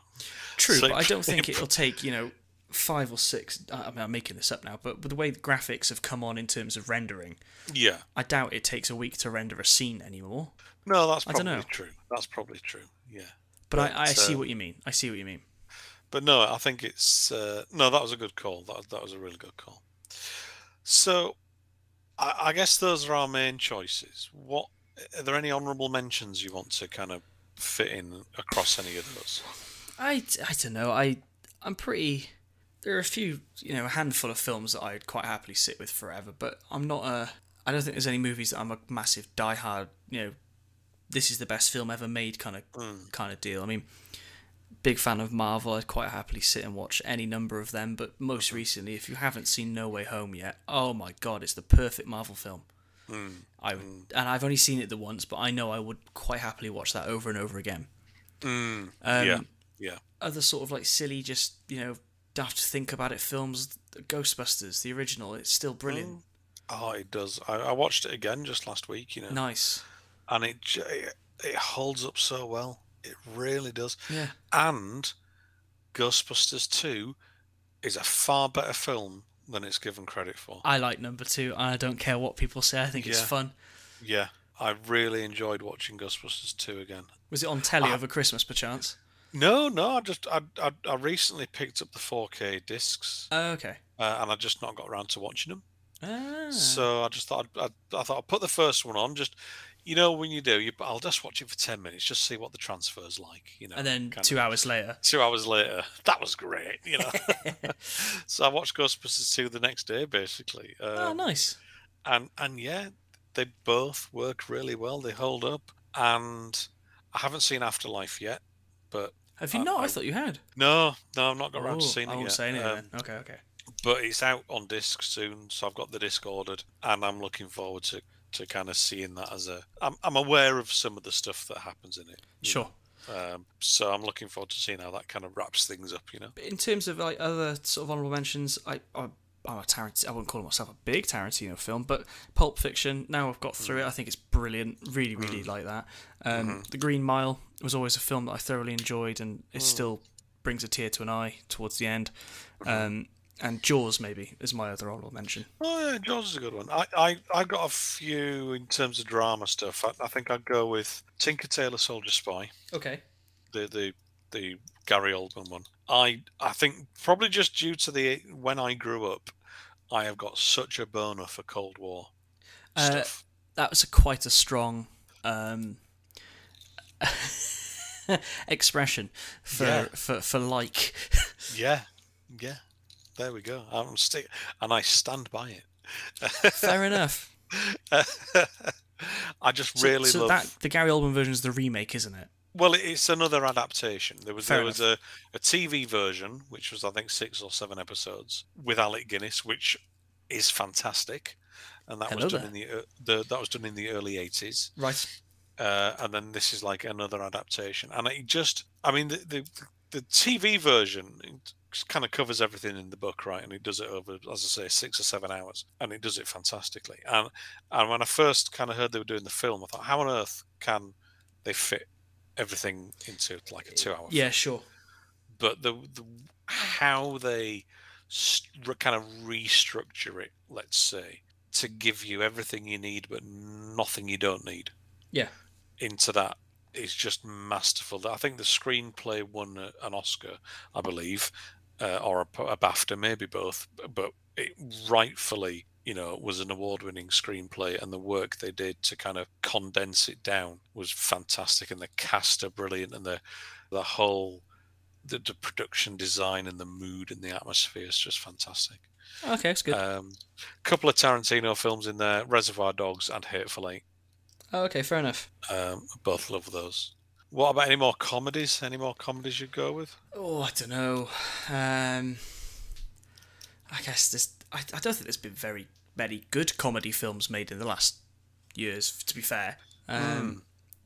True, so but I don't think (laughs) it'll take, you know, five or six. I mean, I'm making this up now, but with the way the graphics have come on in terms of rendering, yeah, I doubt it takes a week to render a scene anymore. No, that's probably true. That's probably true. Yeah, but, but I, I uh, see what you mean. I see what you mean. But no, I think it's uh, no. That was a good call. That that was a really good call. So, I, I guess those are our main choices. What are there any honourable mentions you want to kind of fit in across any of those? I, I don't know. I I'm pretty there are a few, you know, a handful of films that I'd quite happily sit with forever, but I'm not a. I don't think there's any movies that I'm a massive diehard, you know, this is the best film ever made kind of mm. kind of deal. I mean, big fan of Marvel. I'd quite happily sit and watch any number of them. But most recently, if you haven't seen No Way Home yet, oh my god, it's the perfect Marvel film. Mm. I would, mm. and I've only seen it the once, but I know I would quite happily watch that over and over again. Mm. Um, yeah, yeah. Other sort of like silly, just you know, daft to think about it films. Ghostbusters, the original, it's still brilliant. Oh, it does. I, I watched it again just last week. You know, nice, and it it holds up so well. It really does. Yeah. And Ghostbusters Two is a far better film than it's given credit for. I like number two. I don't care what people say. I think it's fun. Yeah, I really enjoyed watching Ghostbusters two again. Was it on telly I, over Christmas, perchance? No, no. I just I I, I recently picked up the 4K discs. Oh, okay. Uh, and I just not got around to watching them. Ah. So I just thought I'd, I, I thought I'd put the first one on. Just you know when you do, you I'll just watch it for ten minutes, just see what the transfer's like. You know. And then two of, hours later. (laughs) Two hours later, that was great. You know. (laughs) (laughs) so I watched Ghostbusters two the next day, basically. Um, oh, nice. And and yeah, they both work really well. They hold up, and I haven't seen Afterlife yet. But have you I, not? I, I, thought you had. No, no, I've not got around oh, to seeing I it won't yet. say anything. Um, okay, okay. But it's out on disc soon, so I've got the disc ordered, and I'm looking forward to to kind of seeing that as a. I'm I'm aware of some of the stuff that happens in it. Sure. Um, so I'm looking forward to seeing how that kind of wraps things up, you know. In terms of like other sort of honorable mentions, I, I I'm a Tarantino. I wouldn't call myself a big Tarantino film, but Pulp Fiction. Now I've got through mm. it, I think it's brilliant. Really, really mm. like that. Um, mm-hmm. The Green Mile was always a film that I thoroughly enjoyed, and it mm. still brings a tear to an eye towards the end. Mm-hmm. Um, and Jaws maybe is my other honorable mention. Oh yeah, Jaws is a good one. I I I got a few in terms of drama stuff. I, I think I'd go with Tinker Tailor Soldier Spy. Okay. The the the Gary Oldman one. I I think probably just due to the when I grew up, I have got such a boner for Cold War uh, stuff. That was a, quite a strong um, (laughs) expression for, yeah. for for like. (laughs) yeah, yeah. There we go. I'm stick, and I stand by it. Fair (laughs) enough. I just so, really so love that the Gary Oldman version is the remake, isn't it? Well, it's another adaptation. There was Fair there enough. was a, a TV version, which was I think six or seven episodes with Alec Guinness, which is fantastic, and that Hello was done there. in the, the that was done in the early eighties. Right. Uh, and then this is like another adaptation, and it just, I mean, the the, the TV version kind of covers everything in the book, right? And it does it over, as I say, six or seven hours, and it does it fantastically. And and when I first kind of heard they were doing the film, I thought, how on earth can they fit everything into like a eh, two-hour. Yeah, film. sure. But the, the how they st- kind of restructure it, let's say, to give you everything you need but nothing you don't need. Yeah. Into that is just masterful. I think the screenplay won an Oscar, I believe, uh, or a, a BAFTA, maybe both, but it rightfully you know, was an award-winning screenplay, and the work they did to kind of condense it down was fantastic, and the cast are brilliant, and the the whole the, the production design and the mood and the atmosphere is just fantastic. Okay, it's good. A um, couple of Tarantino films in there: Reservoir Dogs and Hateful Eight. oh, okay, fair enough. Um, both love those. What about any more comedies? Any more comedies you'd go with? Oh, I don't know. Um, I guess there's. I, I don't think there's been very many good comedy films made in the last years. To be fair, um,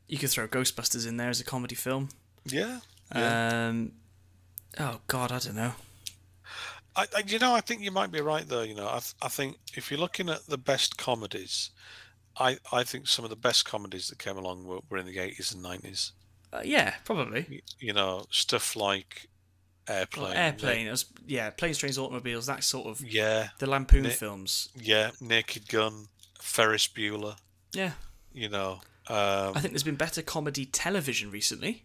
you could throw Ghostbusters in there as a comedy film. Yeah. yeah. Um, oh God, I don't know. I, I, you know, I think you might be right though. You know, I, I think if you're looking at the best comedies, I, I think some of the best comedies that came along were, were in the 80s and 90s. Uh, yeah, probably. You know, stuff like Airplane. Well, airplane. Was, yeah, planes, trains, automobiles. That sort of yeah, the Lampoon Na- films. yeah. Naked Gun, Ferris Bueller. Yeah, You know, um, I think there's been better comedy television recently.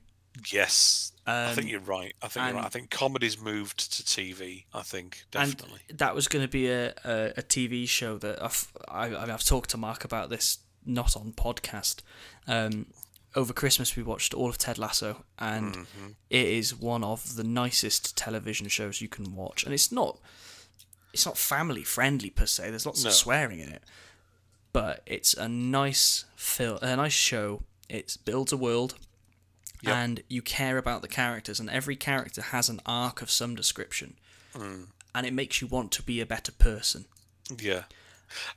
yes. I think Um, you're right. I think you're right. I think comedy's moved to TV. I think definitely. And that was going to be a, a, a TV show that I've, I, I mean, I've talked to Mark about this, not on podcast. Um, over Christmas, we watched all of Ted Lasso, and Mm-hmm. it is one of the nicest television shows you can watch. And it's not, it's not family friendly per se. There's lots No. of swearing in it, but it's a nice film, a nice show. It builds a world, Yep. and you care about the characters, and every character has an arc of some description, Mm. and it makes you want to be a better person. yeah,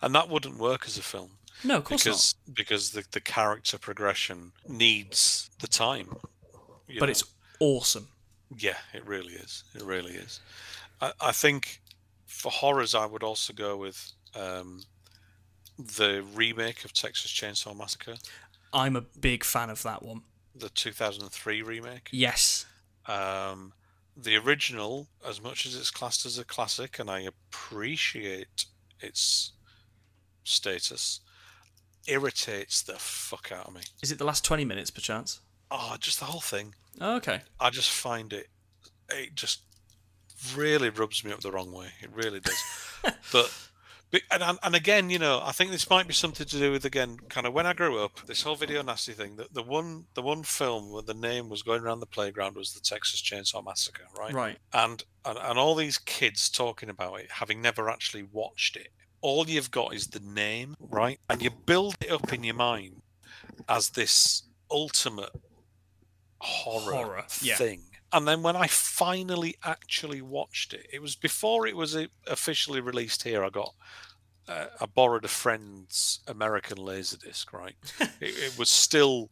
and that wouldn't work as a film. No, of course because because the, the character progression needs the time. But know. it's awesome. yeah, it really is. It really is. I, I think for horrors, I would also go with um, the remake of Texas Chainsaw Massacre, I'm a big fan of that one. the 2003 remake. Yes. Um, the original, as much as it's classed as a classic, and I appreciate its status, irritates the fuck out of me. Is it the last 20 minutes, perchance? Oh, just the whole thing. Oh, okay. I just find it, it just really rubs me up the wrong way. It really does. (laughs) but, but and, and again, you know, I think this might be something to do with again, kind of when I grew up, this whole video nasty thing. The, the one, the one film where the name was going around the playground was the Texas Chainsaw Massacre, right? Right. And and, and all these kids talking about it, having never actually watched it. All you've got is the name, right? And you build it up in your mind as this ultimate horror, Horror, yeah. thing. And then when I finally actually watched it, it was before it was uh, officially released here. I got, uh, I borrowed a friend's American Laserdisc, right? (laughs) it, it was still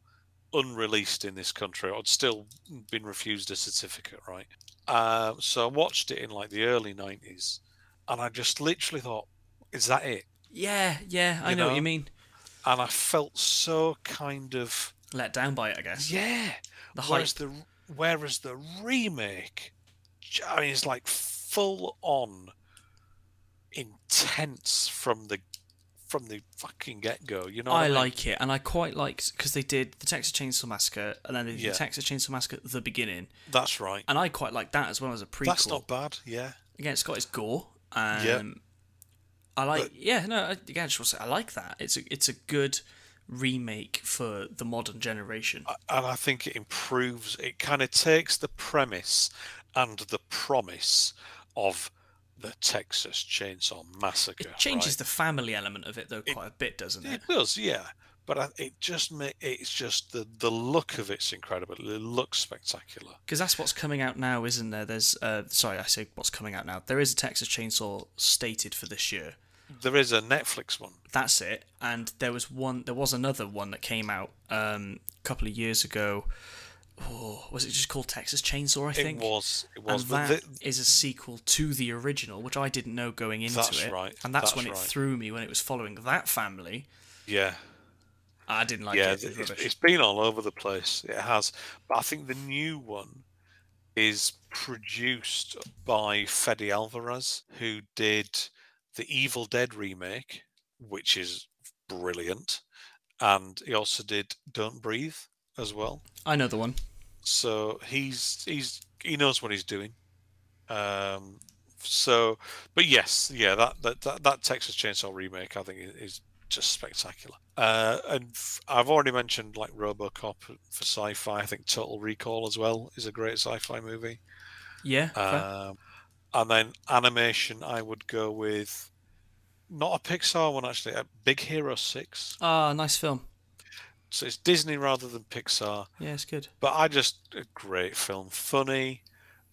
unreleased in this country. I'd still been refused a certificate, right? Uh, so I watched it in like the early 90s, and I just literally thought, is that it? Yeah, yeah, I You know, what you mean. And I felt so kind of Let down by it, I guess. yeah. The whereas hype. the whereas the remake, I mean, it's like full on intense from the from the fucking get go. You know, what I mean? like it, and I quite like because they did the Texas Chainsaw Massacre, and then they did Yeah. the Texas Chainsaw Massacre at the beginning, That's right. and I quite like that as well as a prequel. That's not bad. Yeah, Again, it's got its gore. Um, Yeah. I like. But- yeah, no. I- Again, I just want to say I like that. It's a it's a good remake for the modern generation. And I think it improves. It kind of takes the premise and the promise of the Texas Chainsaw Massacre. It changes right? the family element of it though quite a bit, doesn't it? It does, yeah. But it just it's just the the look of it's incredible. It looks spectacular. Because that's what's coming out now, isn't there? There's uh, sorry, I say what's coming out now. There is a Texas Chainsaw stated for this year. There is a Netflix one. That's it. And there was one. There was another one that came out um, a couple of years ago. Oh, was it just called Texas Chainsaw? I think It was. It was. and that the- is a sequel to the original, which I didn't know going into That's it. right, And that's, that's when it threw me when it was following that family. yeah, I didn't like yeah. it. It was It's, rubbish. it's been all over the place. It has. But I think the new one is produced by Fede Alvarez, who did the Evil Dead remake, which is brilliant, and he also did Don't Breathe as well. I know the one. So he's he's he knows what he's doing. Um, So, but yes, yeah, that that that, that Texas Chainsaw remake, I think, is, just spectacular. Uh, and f- I've already mentioned like RoboCop for sci-fi. I think Total Recall as well is a great sci-fi movie. Yeah. Um, and then animation, I would go with not a Pixar one actually, a Big Hero Six. Ah, nice film. So it's Disney rather than Pixar. Yeah, it's good. But I just a great film, funny,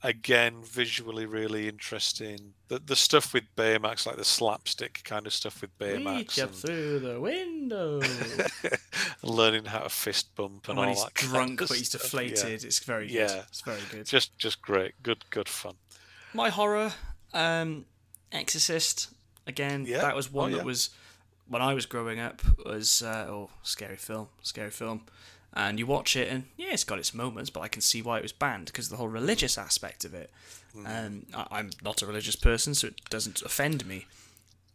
again visually really interesting. The the stuff with Baymax, like the slapstick kind of stuff with Baymax, Reach up and through the window. (laughs) learning how to fist bump and when all he's that. kind drunk, but he's deflated. It's very good. Yeah. It's very good. Just just great, good good fun. My horror, um, Exorcist. Again, Yeah. that was one Oh, yeah. that was when I was growing up was uh, oh scary film, scary film. And you watch it, and yeah, it's got its moments, but I can see why it was banned because the whole religious aspect of it. Hmm. Um, I, I'm not a religious person, so it doesn't offend me,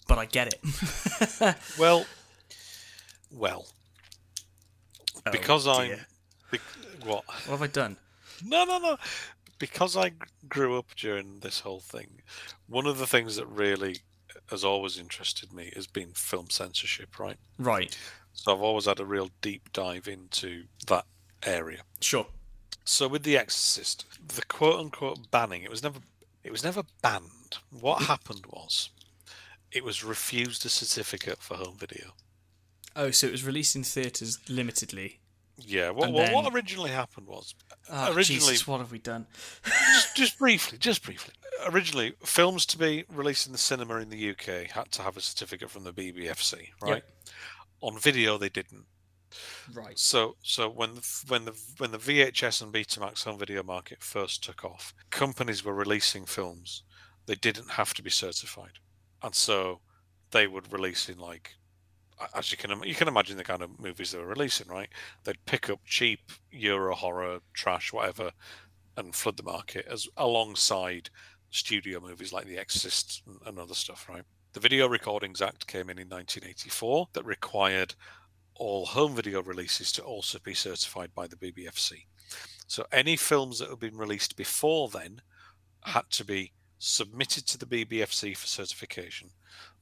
but I get it. (laughs) Well, well, Oh, because I'm bec- what? what have I done? No, no, no. Because I grew up during this whole thing, one of the things that really has always interested me has been film censorship, right? Right, So I've always had a real deep dive into that area. sure. So with The Exorcist, the quote unquote banning, it was never it was never banned. What happened was it was refused a certificate for home video. Oh, so it was released in theaters limitedly. Yeah, what, And what, what originally happened was Oh, Originally- Jesus, what have we done? just, (laughs) just briefly, just briefly. Originally, films to be released in the cinema in the UK had to have a certificate from the BBFC, right? On video, they didn't. Right. So, so when the, when the when the VHS and Betamax home video market first took off, companies were releasing films. They didn't have to be certified, and so they would release in like, as you can you can imagine the kind of movies they were releasing, right? They'd pick up cheap Euro horror trash, whatever, and flood the market as alongside studio movies like The Exorcist and, and other stuff, right? The Video Recordings Act came in in 1984 that required all home video releases to also be certified by the BBFC. So any films that had been released before then had to be submitted to the BBFC for certification.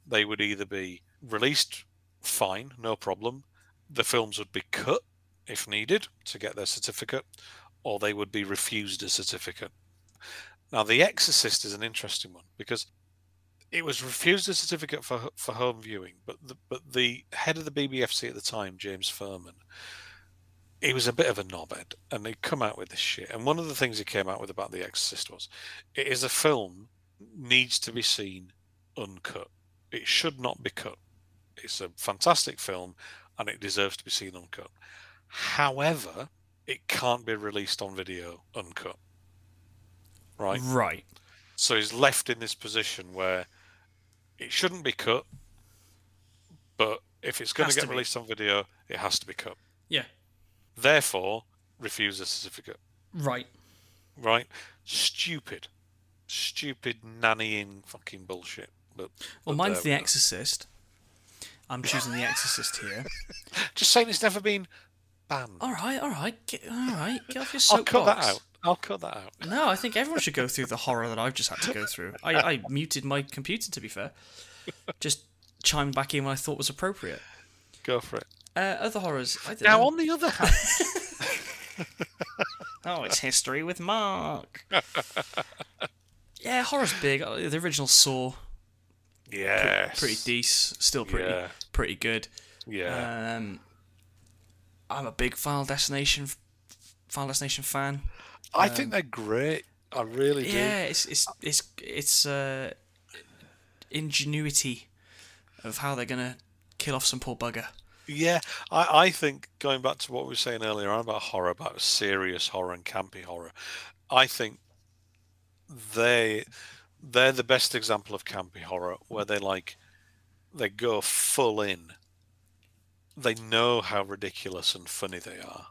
They would either be released fine, no problem. The films would be cut if needed to get their certificate, or they would be refused a certificate. Now, The Exorcist is an interesting one because it was refused a certificate for for home viewing, but the, but the head of the BBFC at the time, James Ferman, he was a bit of a knobhead, and he'd come out with this shit. And one of the things he came out with about The Exorcist was, it is a film needs to be seen uncut. It should not be cut. It's a fantastic film, and it deserves to be seen uncut. However, it can't be released on video uncut. Right. Right. So he's left in this position where it shouldn't be cut, but if it's going to to get be. released on video, it has to be cut. Yeah. Therefore, refuse a certificate. Right. Right? Stupid. Stupid nannying fucking bullshit. But, Well, but mine's The Exorcist. go. I'm choosing The Exorcist here. (laughs) Just saying it's never been banned. All right, all right, get, all right. Get off your soapbox. I'll cut that out. I'll cut that out. No, I think everyone should go through the horror that I've just had to go through. I, I (laughs) muted my computer, to be fair. Just chimed back in when I thought was appropriate. Go for it. Uh, other horrors. I Now, know. on the other (laughs) hand, Oh, it's history with Mark. yeah, horror's big. Uh, The original Saw, yes. pretty decent, still pretty, Yeah. pretty good. Yeah. Um, I'm a big Final Destination, Final Destination fan. I think they're great. I really do. Yeah, it's it's it's it's uh, ingenuity of how they're gonna kill off some poor bugger. Yeah, I, I think going back to what we were saying earlier on about horror, about serious horror and campy horror, I think they they're the best example of campy horror where they like they go full in. They know how ridiculous and funny they are,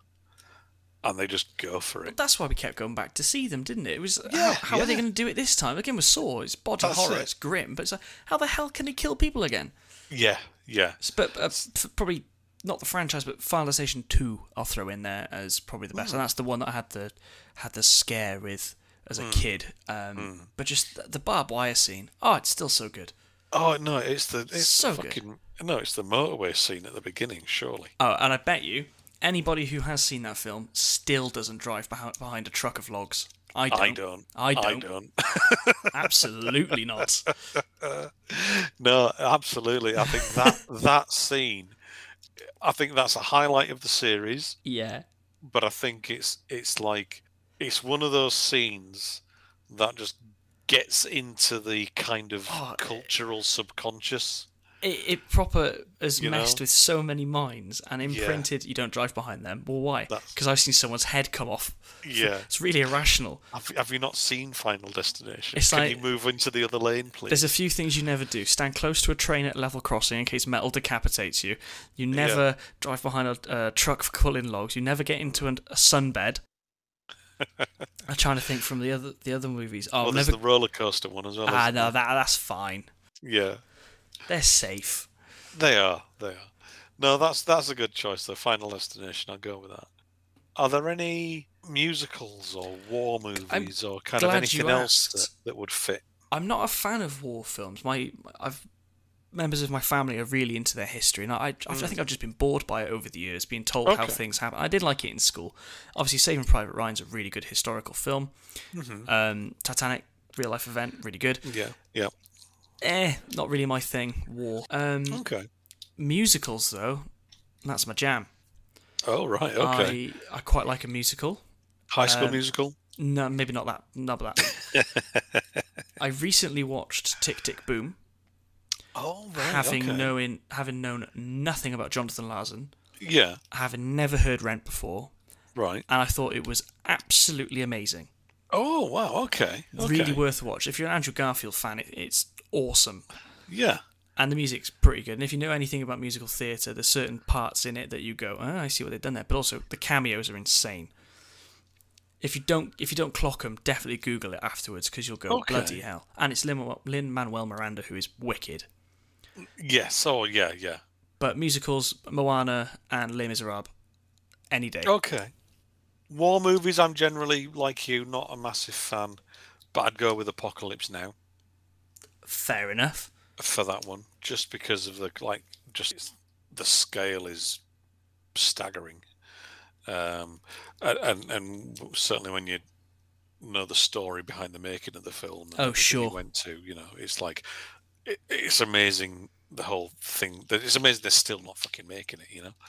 and they just go for it. That's why we kept going back to see them, didn't it? It was Yeah, how, how are they going to do it this time? Again with Saw, it's body That's horror, it. it's grim, but it's like, how the hell can he kill people again? Yeah, yeah, But uh, f- probably not the franchise, but Final Destination Two, I'll throw in there as probably the best, and that's the one that I had the had the scare with as a kid. Um, But just the, the barbed wire scene, oh, it's still so good. Oh no, it's the it's So the good. no, it's the motorway scene at the beginning. Surely. Oh, and I bet you anybody who has seen that film still doesn't drive behind, behind a truck of logs. I don't. I don't. I don't. I don't. (laughs) (laughs) Absolutely not. no, absolutely. I think that (laughs) that scene, I think that's a highlight of the series. Yeah. But I think it's it's like it's one of those scenes that just gets into the kind of Oh, cultural subconscious. It, it proper has You messed know? with so many minds and Yeah. imprinted. You don't drive behind them. Well, why? Because I've seen someone's head come off. Yeah. It's really irrational. Have, have you not seen Final Destination? It's Can like- you move into the other lane, please? There's a few things you never do. Stand close to a train at level crossing in case metal decapitates you. You never drive behind a, truck for pulling logs. You never get into an, a sunbed. I'm trying to think from the other the other movies. Oh, well, there's never. the roller coaster one as well. Ah, no, there? that that's fine. Yeah, They're safe. they are. They are. No, that's that's a good choice. though. Final Destination. I'll go with that. Are there any musicals or war movies or kind of anything else that, that would fit? I'm not a fan of war films. My I've members of my family are really into their history, and I, I, I think I've just been bored by it over the years, being told how Mm. Things happen. I did like it in school. Obviously, Saving Private Ryan's a really good historical film. Mm-hmm. Um, Titanic, real life event, really good. Yeah. Yeah. Eh, not really my thing. War. Um, Okay. musicals though, that's my jam. Oh right. Okay. I I quite like a musical. High School um, Musical. No, maybe not that. Not that. (laughs) I recently watched Tick Tick Boom. Oh right. having okay. knowing having known nothing about Jonathan Larson, Yeah. having never heard Rent before, Right. and I thought it was absolutely amazing. Oh wow. Okay. okay. Really worth a watch. If you're an Andrew Garfield fan, it, it's awesome. Yeah. And the music's pretty good. And if you know anything about musical theatre, there's certain parts in it that you go, oh, I see what they've done there. But also, the cameos are insane. If you don't, if you don't clock them, definitely Google it afterwards because you'll go Okay. bloody hell. And it's Lin Manuel Miranda who is wicked. Yes. Oh yeah. Yeah. But musicals, Moana and Les Miserables, any day. Okay. War movies, I'm generally like you, not a massive fan, but I'd go with Apocalypse Now Fair enough. for that one, just because of the like, just the scale is staggering, um, and and, and certainly when you know the story behind the making of the film. Oh, sure. Went to you know, it's like it, it's amazing the whole thing. It's amazing they're still not fucking making it. You know. (laughs)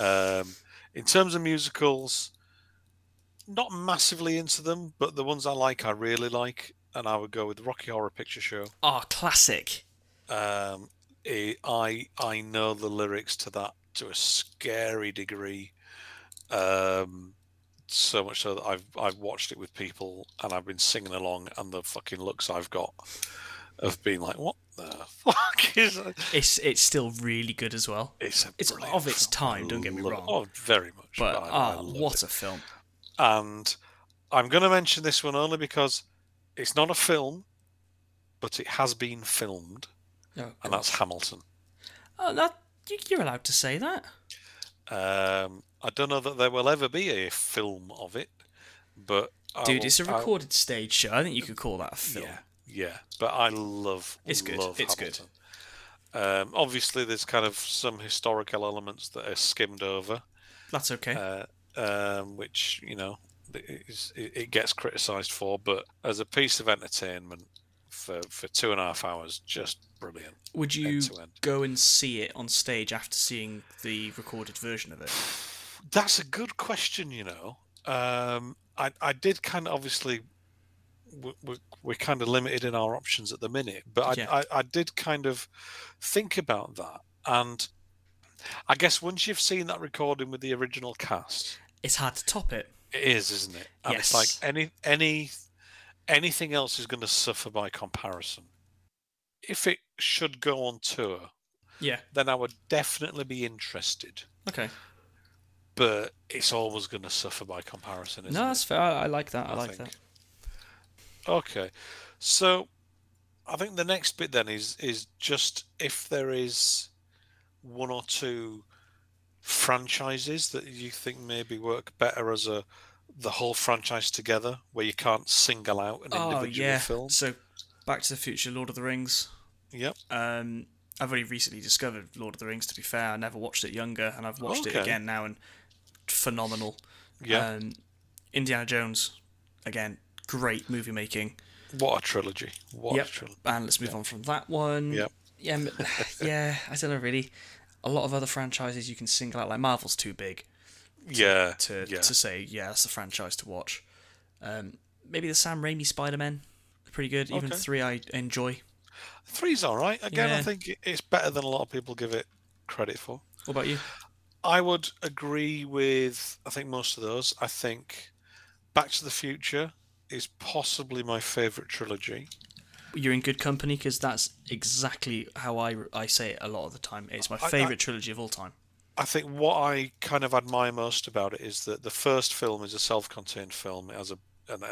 Um, in terms of musicals, not massively into them, but the ones I like, I really like, and I would go with Rocky Horror Picture Show. Oh, classic. Um, eh, I I know the lyrics to that to a scary degree, um, so much so that I've I've watched it with people and I've been singing along, and the fucking looks I've got of being like, what the fuck (laughs) is that? It's it's still really good as well. It's a It's of its film. time, don't get me wrong. Oh, very much. But ah, what it. a film! and I'm going to mention this one only because it's not a film, but it has been filmed, Oh, and that's Hamilton. oh that you- you're allowed to say that. Um, I don't know that there will ever be a film of it, but I Dude, will- it's a recorded stage show. I think you could call that a film. Yeah, yeah, but I love It's good, Love it's good. Um, obviously, there's kind of some historical elements that are skimmed over, That's okay. uh, um, which you know it, is, it it gets criticised for, but as a piece of entertainment for for two and a half hours, just brilliant. Would you end end. go and see it on stage after seeing the recorded version of it? That's a good question, you know. Um, I I did kind of obviously. We're kind of limited in our options at the minute, but I, Yeah. I, I did kind of think about that, and I guess once you've seen that recording with the original cast, It's hard to top it. It is, isn't it? And it's like any any anything else is going to suffer by comparison. If it should go on tour, Yeah. then I would definitely be interested. Okay. But it's always going to suffer by comparison, isn't No, it? that's fair. I I like that. I, I like think. that. Okay, so I think the next bit then is is just if there is one or two franchises that you think maybe work better as a the whole franchise together, where you can't single out an Oh individual yeah. film. So, Back to the Future, Lord of the Rings. Yep. Um, I've only recently discovered Lord of the Rings. To be fair, I never watched it younger, and I've watched it again now, and phenomenal. Yeah. Um, Indiana Jones, again, great movie making. what a trilogy! What Yep. a trilogy! And let's move on from that one. Yep. Yeah, (laughs) (sighs) yeah. I don't know really. A lot of other franchises you can single out, like Marvel's too big Yeah. to yeah. to say yeah that's the franchise to watch. Um, maybe the Sam Raimi Spider Man, pretty good. Even Okay. three I enjoy. Three's all right. Again, I think it's better than a lot of people give it credit for. What about you? I would agree with I think most of those. I think Back to the Future is possibly my favourite trilogy. You're in good company because that's exactly how I, I say it a lot of the time. It's my I- favorite trilogy of all time. I think what I kind of admire most about it is that the first film is a self-contained film. It has a and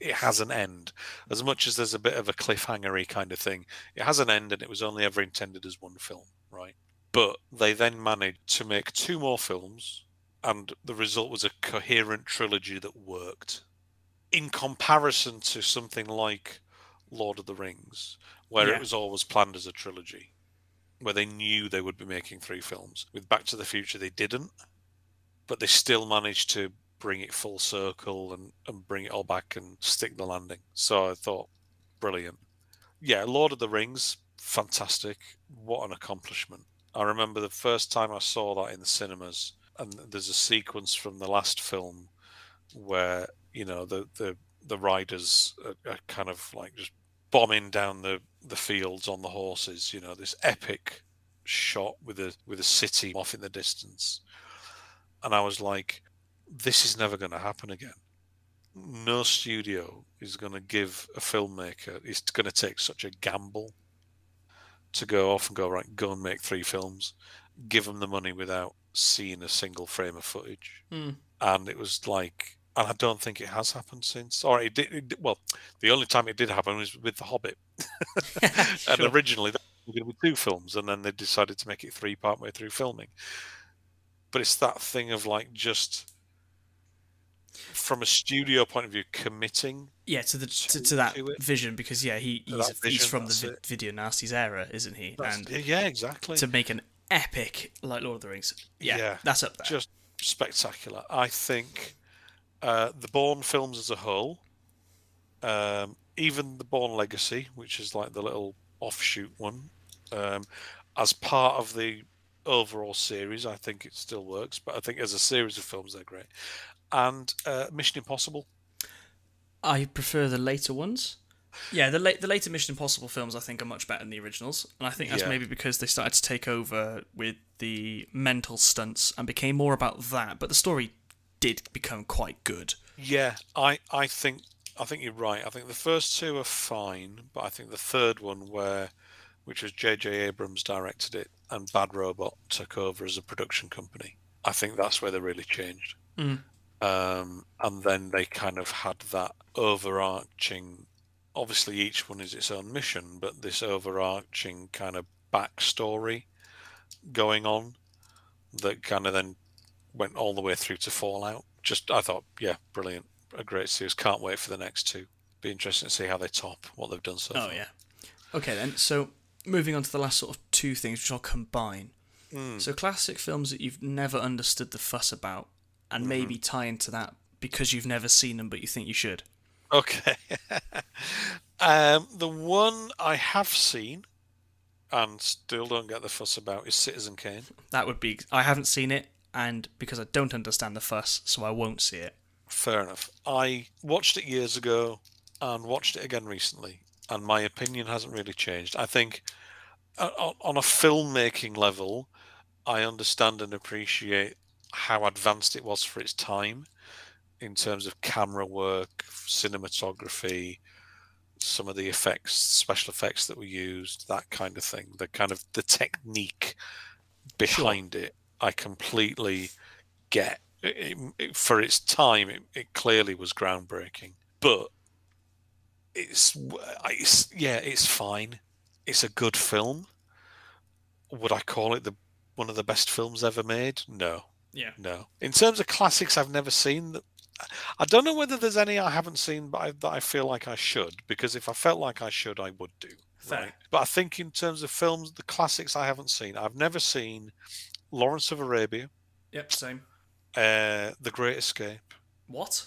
it has an end. As much as there's a bit of a cliffhangery kind of thing, it has an end, and it was only ever intended as one film, right? But they then managed to make two more films, and the result was a coherent trilogy that worked. In comparison to something like Lord of the Rings, where Yeah. it was always planned as a trilogy, where they knew they would be making three films. With Back to the Future, they didn't, but they still managed to bring it full circle and, and bring it all back and stick the landing. So I thought, brilliant. Yeah, Lord of the Rings, fantastic. What an accomplishment. I remember the first time I saw that in the cinemas, and there's a sequence from the last film where, you know, the, the, the riders are, are kind of like just bombing down the, the fields on the horses, you know, this epic shot with a with a city off in the distance. And I was like, this is never going to happen again. No studio is going to give a filmmaker, it's going to take such a gamble to go off and go, right, go and make three films, give them the money without seeing a single frame of footage. Hmm. And it was like, and I don't think it has happened since. Or it did, it well, the only time it did happen was with The Hobbit. (laughs) (laughs) and originally, there were going to be two films, and then they decided to make it three partway through filming. But it's that thing of like just from a studio point of view, committing. Yeah, to the to, to- to that to vision because yeah, he he's, that he's from the vi- video nasties era, isn't he? That's- and yeah, exactly. to make an epic like Lord of the Rings, yeah, Yeah, that's up there. just spectacular. I think uh, the Bourne films as a whole, um, even the Bourne Legacy, which is like the little offshoot one, um, as part of the overall series, I think it still works. But I think as a series of films, they're great. And uh, Mission Impossible. I prefer the later ones. Yeah, the late the later Mission Impossible films I think are much better than the originals, and I think that's Yeah. maybe because they started to take over with the mental stunts and became more about that. But the story did become quite good. Yeah, I, I think I think you're right. I think the first two are fine, but I think the third one, where which was J.J. Abrams directed it and Bad Robot took over as a production company, I think that's where they really changed. Mm. Um, and then they kind of had that overarching. Obviously, each one is its own mission, but this overarching kind of backstory going on that kind of then went all the way through to Fallout. Just, I thought, yeah, brilliant, a great series. Can't wait for the next two. Be interesting to see how they top what they've done so Oh far. Oh yeah. Okay then. So moving on to the last sort of two things, which I'll combine. Mm. So classic films that you've never understood the fuss about, and Mm-hmm. maybe tie into that because you've never seen them, but you think you should. Okay. (laughs) um, the one I have seen and still don't get the fuss about is Citizen Kane. That would be. I haven't seen it, and because I don't understand the fuss, so I won't see it. Fair enough. I watched it years ago and watched it again recently, and my opinion hasn't really changed. I think uh, on on a filmmaking level, I understand and appreciate how advanced it was for its time in terms of camera work, cinematography, some of the effects, special effects that were used, that kind of thing. The kind of the technique behind it, I completely get. It, it- for its time, it, it clearly was groundbreaking, but it's, it's yeah, it's fine. It's a good film. Would I call it the one of the best films ever made? No, Yeah. no. In terms of classics, I've never seen that I don't know whether there's any I haven't seen, but I, that I feel like I should. Because if I felt like I should, I would do. Fair. Right. But I think in terms of films, the classics I haven't seen. I've never seen Lawrence of Arabia, Yep, same. uh, The Great Escape. What?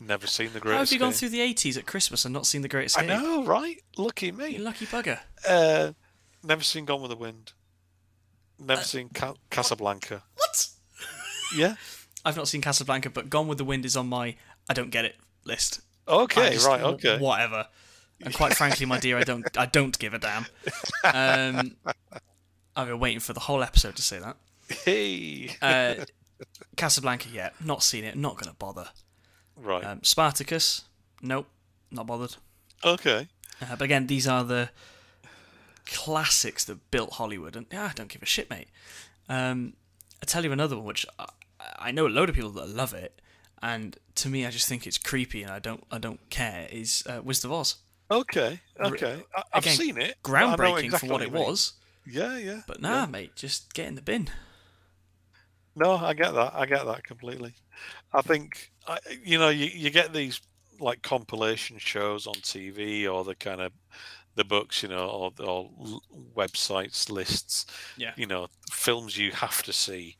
Never seen The Great How have Escape. you gone through the 80s at Christmas and not seen The Great Escape? I know, right? Lucky You me. lucky bugger. Uh, never seen Gone with the Wind. Never Uh, seen Ca- Casablanca. What? Yeah. (laughs) I've not seen Casablanca, but Gone with the Wind is on my I don't get it list. Okay, just- right, okay. Whatever. And quite frankly, my dear, I don't I don't give a damn. (laughs) Um, I've been waiting for the whole episode to say that. Hey. Uh, (laughs) Casablanca, yeah, not seen it, not gonna bother. right. Um, Spartacus, nope, not bothered. okay. Uh, but again, these are the classics that built Hollywood, and yeah, I don't give a shit, mate. Um, I tell you another one, which I, I know a load of people that love it, and to me, I just think it's creepy, and I don't, I don't care. Is uh, Wizard of Oz Okay. Okay. I, I've Again, seen it. but I know groundbreaking exactly for what it mean. was? Yeah, yeah. But yeah. nah, mate, just get in the bin. No, I get that. I get that completely. I think I, you know you, you get these like compilation shows on TV or the kind of the books, you know, or, or websites lists. Yeah. You know, films you have to see,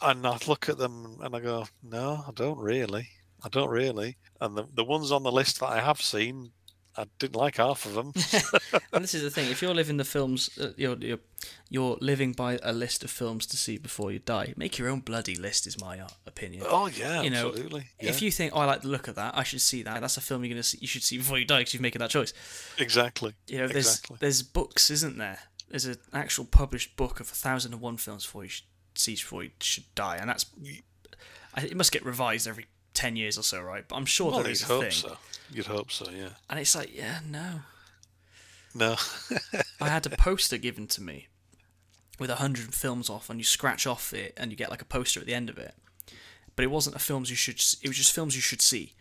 and I look at them and I go, no, I don't really. I don't really. And the the ones on the list that I have seen, I didn't like half of them. (laughs) (laughs) And this is the thing: if you're living the films, uh, you're, you're you're living by a list of films to see before you die. Make your own bloody list, is my uh, opinion. oh yeah, You know, absolutely. If you think, oh, I like the look of that, I should see that. That's a film you're gonna see, you should see before you die because you're making that choice. exactly. You know, there's exactly. there's books, isn't there? There's an actual published book of a thousand and one films before you should see before you should die, and that's I, it must get revised every ten years or so, right? But I'm sure Well, there you'd a hope thing, so. You'd hope so. Yeah. and it's like, yeah, no. No. (laughs) I had a poster given to me with a hundred films off, and you scratch off it, and you get like a poster at the end of it. But it wasn't a films you should. It was just films you should see,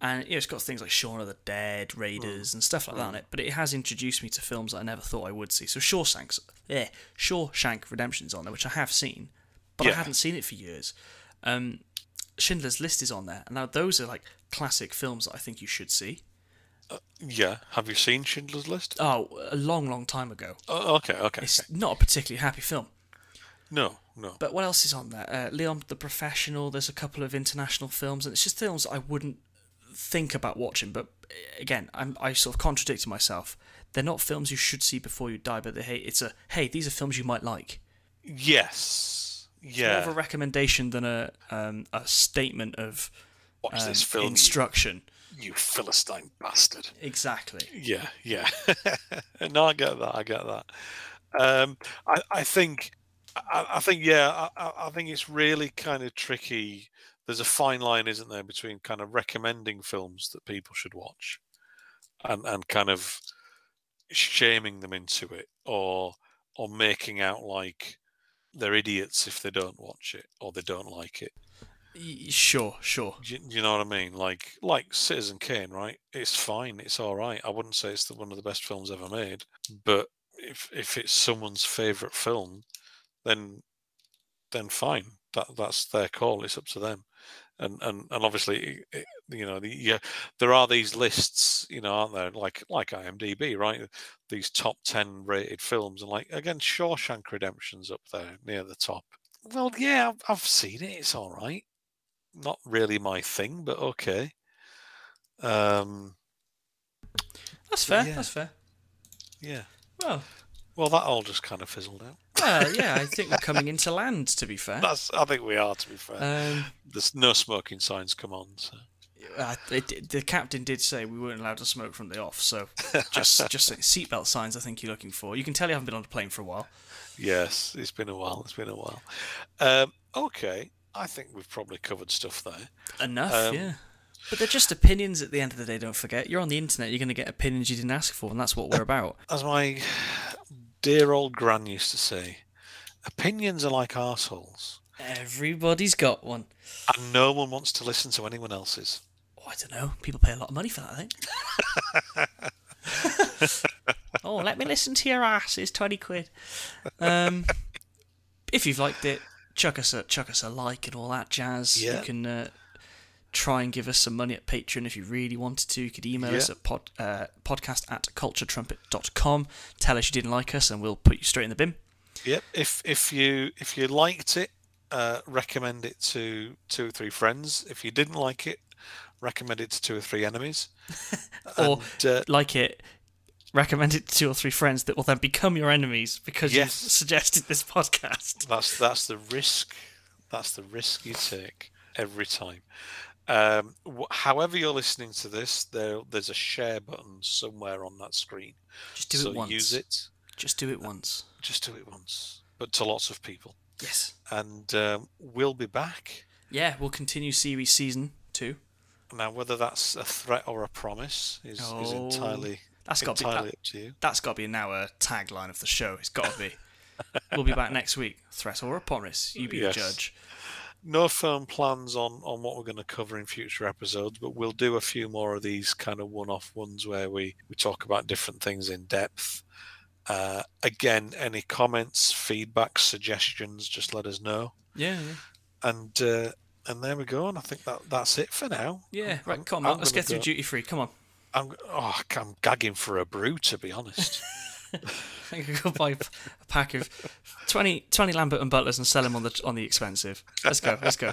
and you know, it's got things like Shaun of the Dead, Raiders, and stuff like that on it. But it has introduced me to films that I never thought I would see. So Shawshank's, yeah, Shawshank Redemption's on there, which I have seen, but I Yeah. hadn't seen it for years. Um, Schindler's List is on there, and now those are like classic films that I think you should see. Yeah. Have you seen Schindler's List? Oh, a long, long time ago. Oh, okay, okay. It's okay. not a particularly happy film. No, no. But what else is on there? Uh, Leon the Professional. There's a couple of international films, and it's just films I wouldn't think about watching. But uh, again, I'm, I sort of contradicted myself. They're not films you should see before you die, but they, hey, it's a hey, these are films you might like. Yes. More of a recommendation than a um, a statement of Watch um, this film, instruction. you Philistine bastard. Exactly. Yeah, yeah. (laughs) no, I get that. I get that. Um, I, I think, I, I think, yeah, I- I, I think it's really kind of tricky. There's a fine line, isn't there, between kind of recommending films that people should watch, and and kind of shaming them into it, or or making out like they're idiots if they don't watch it or they don't like it. Sure, sure. Do you, do you know what I mean? Like like Citizen Kane, right? It's fine. It's all right. I wouldn't say it's the, one of the best films ever made, but if if it's someone's favorite film, then then fine. That that's their call. It's up to them. And and and obviously, you know, the, yeah, there are these lists, you know, aren't there? Like like IMDb, right? These top ten rated films, and like again, Shawshank Redemption's up there near the top. Well, yeah, I've, I've seen it. It's all right not really my thing, but okay. Um, That's fair. Yeah. That's fair. yeah. Well, Well, that all just kind of fizzled out. Well, yeah. I think we're coming into land. To be fair. That's. I think we are. To be fair, Um, there's no smoking signs come on. So. Uh, it, the captain did say we weren't allowed to smoke from the off, so just (laughs) just seatbelt signs. I think you're looking for. You can tell you haven't been on a plane for a while. Yes, it's been a while. It's been a while. Um, okay, I think we've probably covered stuff there. Enough, Um, yeah. But they're just opinions at the end of the day. Don't forget, you're on the internet. You're going to get opinions you didn't ask for, and that's what we're (laughs) about. As my dear old gran used to say, opinions are like arseholes, Everybody's got one. and no one wants to listen to anyone else's. Oh, I don't know. People pay a lot of money for that, I think. (laughs) oh, let me listen to your ass. It's twenty quid. Um, if you've liked it, chuck us a chuck us a like and all that jazz. Yeah. You can uh, try and give us some money at Patreon if you really wanted to. You could email us at pod, uh, podcast at culturetrumpet.com. Tell us you didn't like us, and we'll put you straight in the bin. Yep. If if you if you liked it, uh, recommend it to two or three friends. If you didn't like it, recommend it to two or three enemies. (laughs) Or And, uh, like it, recommend it to two or three friends that will then become your enemies because Yes. you've suggested this podcast. That's that's the risk. That's the risk you take every time. Um, however you're listening to this, there there's a share button somewhere on that screen. Just do so it once. use it. Just do it once. Just do it once, but to lots of people. Yes. And um, we'll be back. Yeah, we'll continue series season two. Now, whether that's a threat or a promise is, is Oh, entirely That's got to be that, up to you. that's got to be now a tagline of the show. It's got to be. (laughs) we'll be back next week. Threat or a promise? You be Yes. the judge. No firm plans on on what we're going to cover in future episodes, but we'll do a few more of these kind of one-off ones where we we talk about different things in depth. Uh, again, any comments, feedback, suggestions, just let us know. Yeah, yeah. And uh, and there we go. And I think that that's it for now. Yeah, I'm- right, I'm- come I'm on, let's gonna get through go- duty free. Come on. I'm oh, I'm gagging for a brew to be honest. (laughs) I could go buy a pack of 20, 20 Lambert and Butlers and sell them on the on the expensive. Let's go, let's go.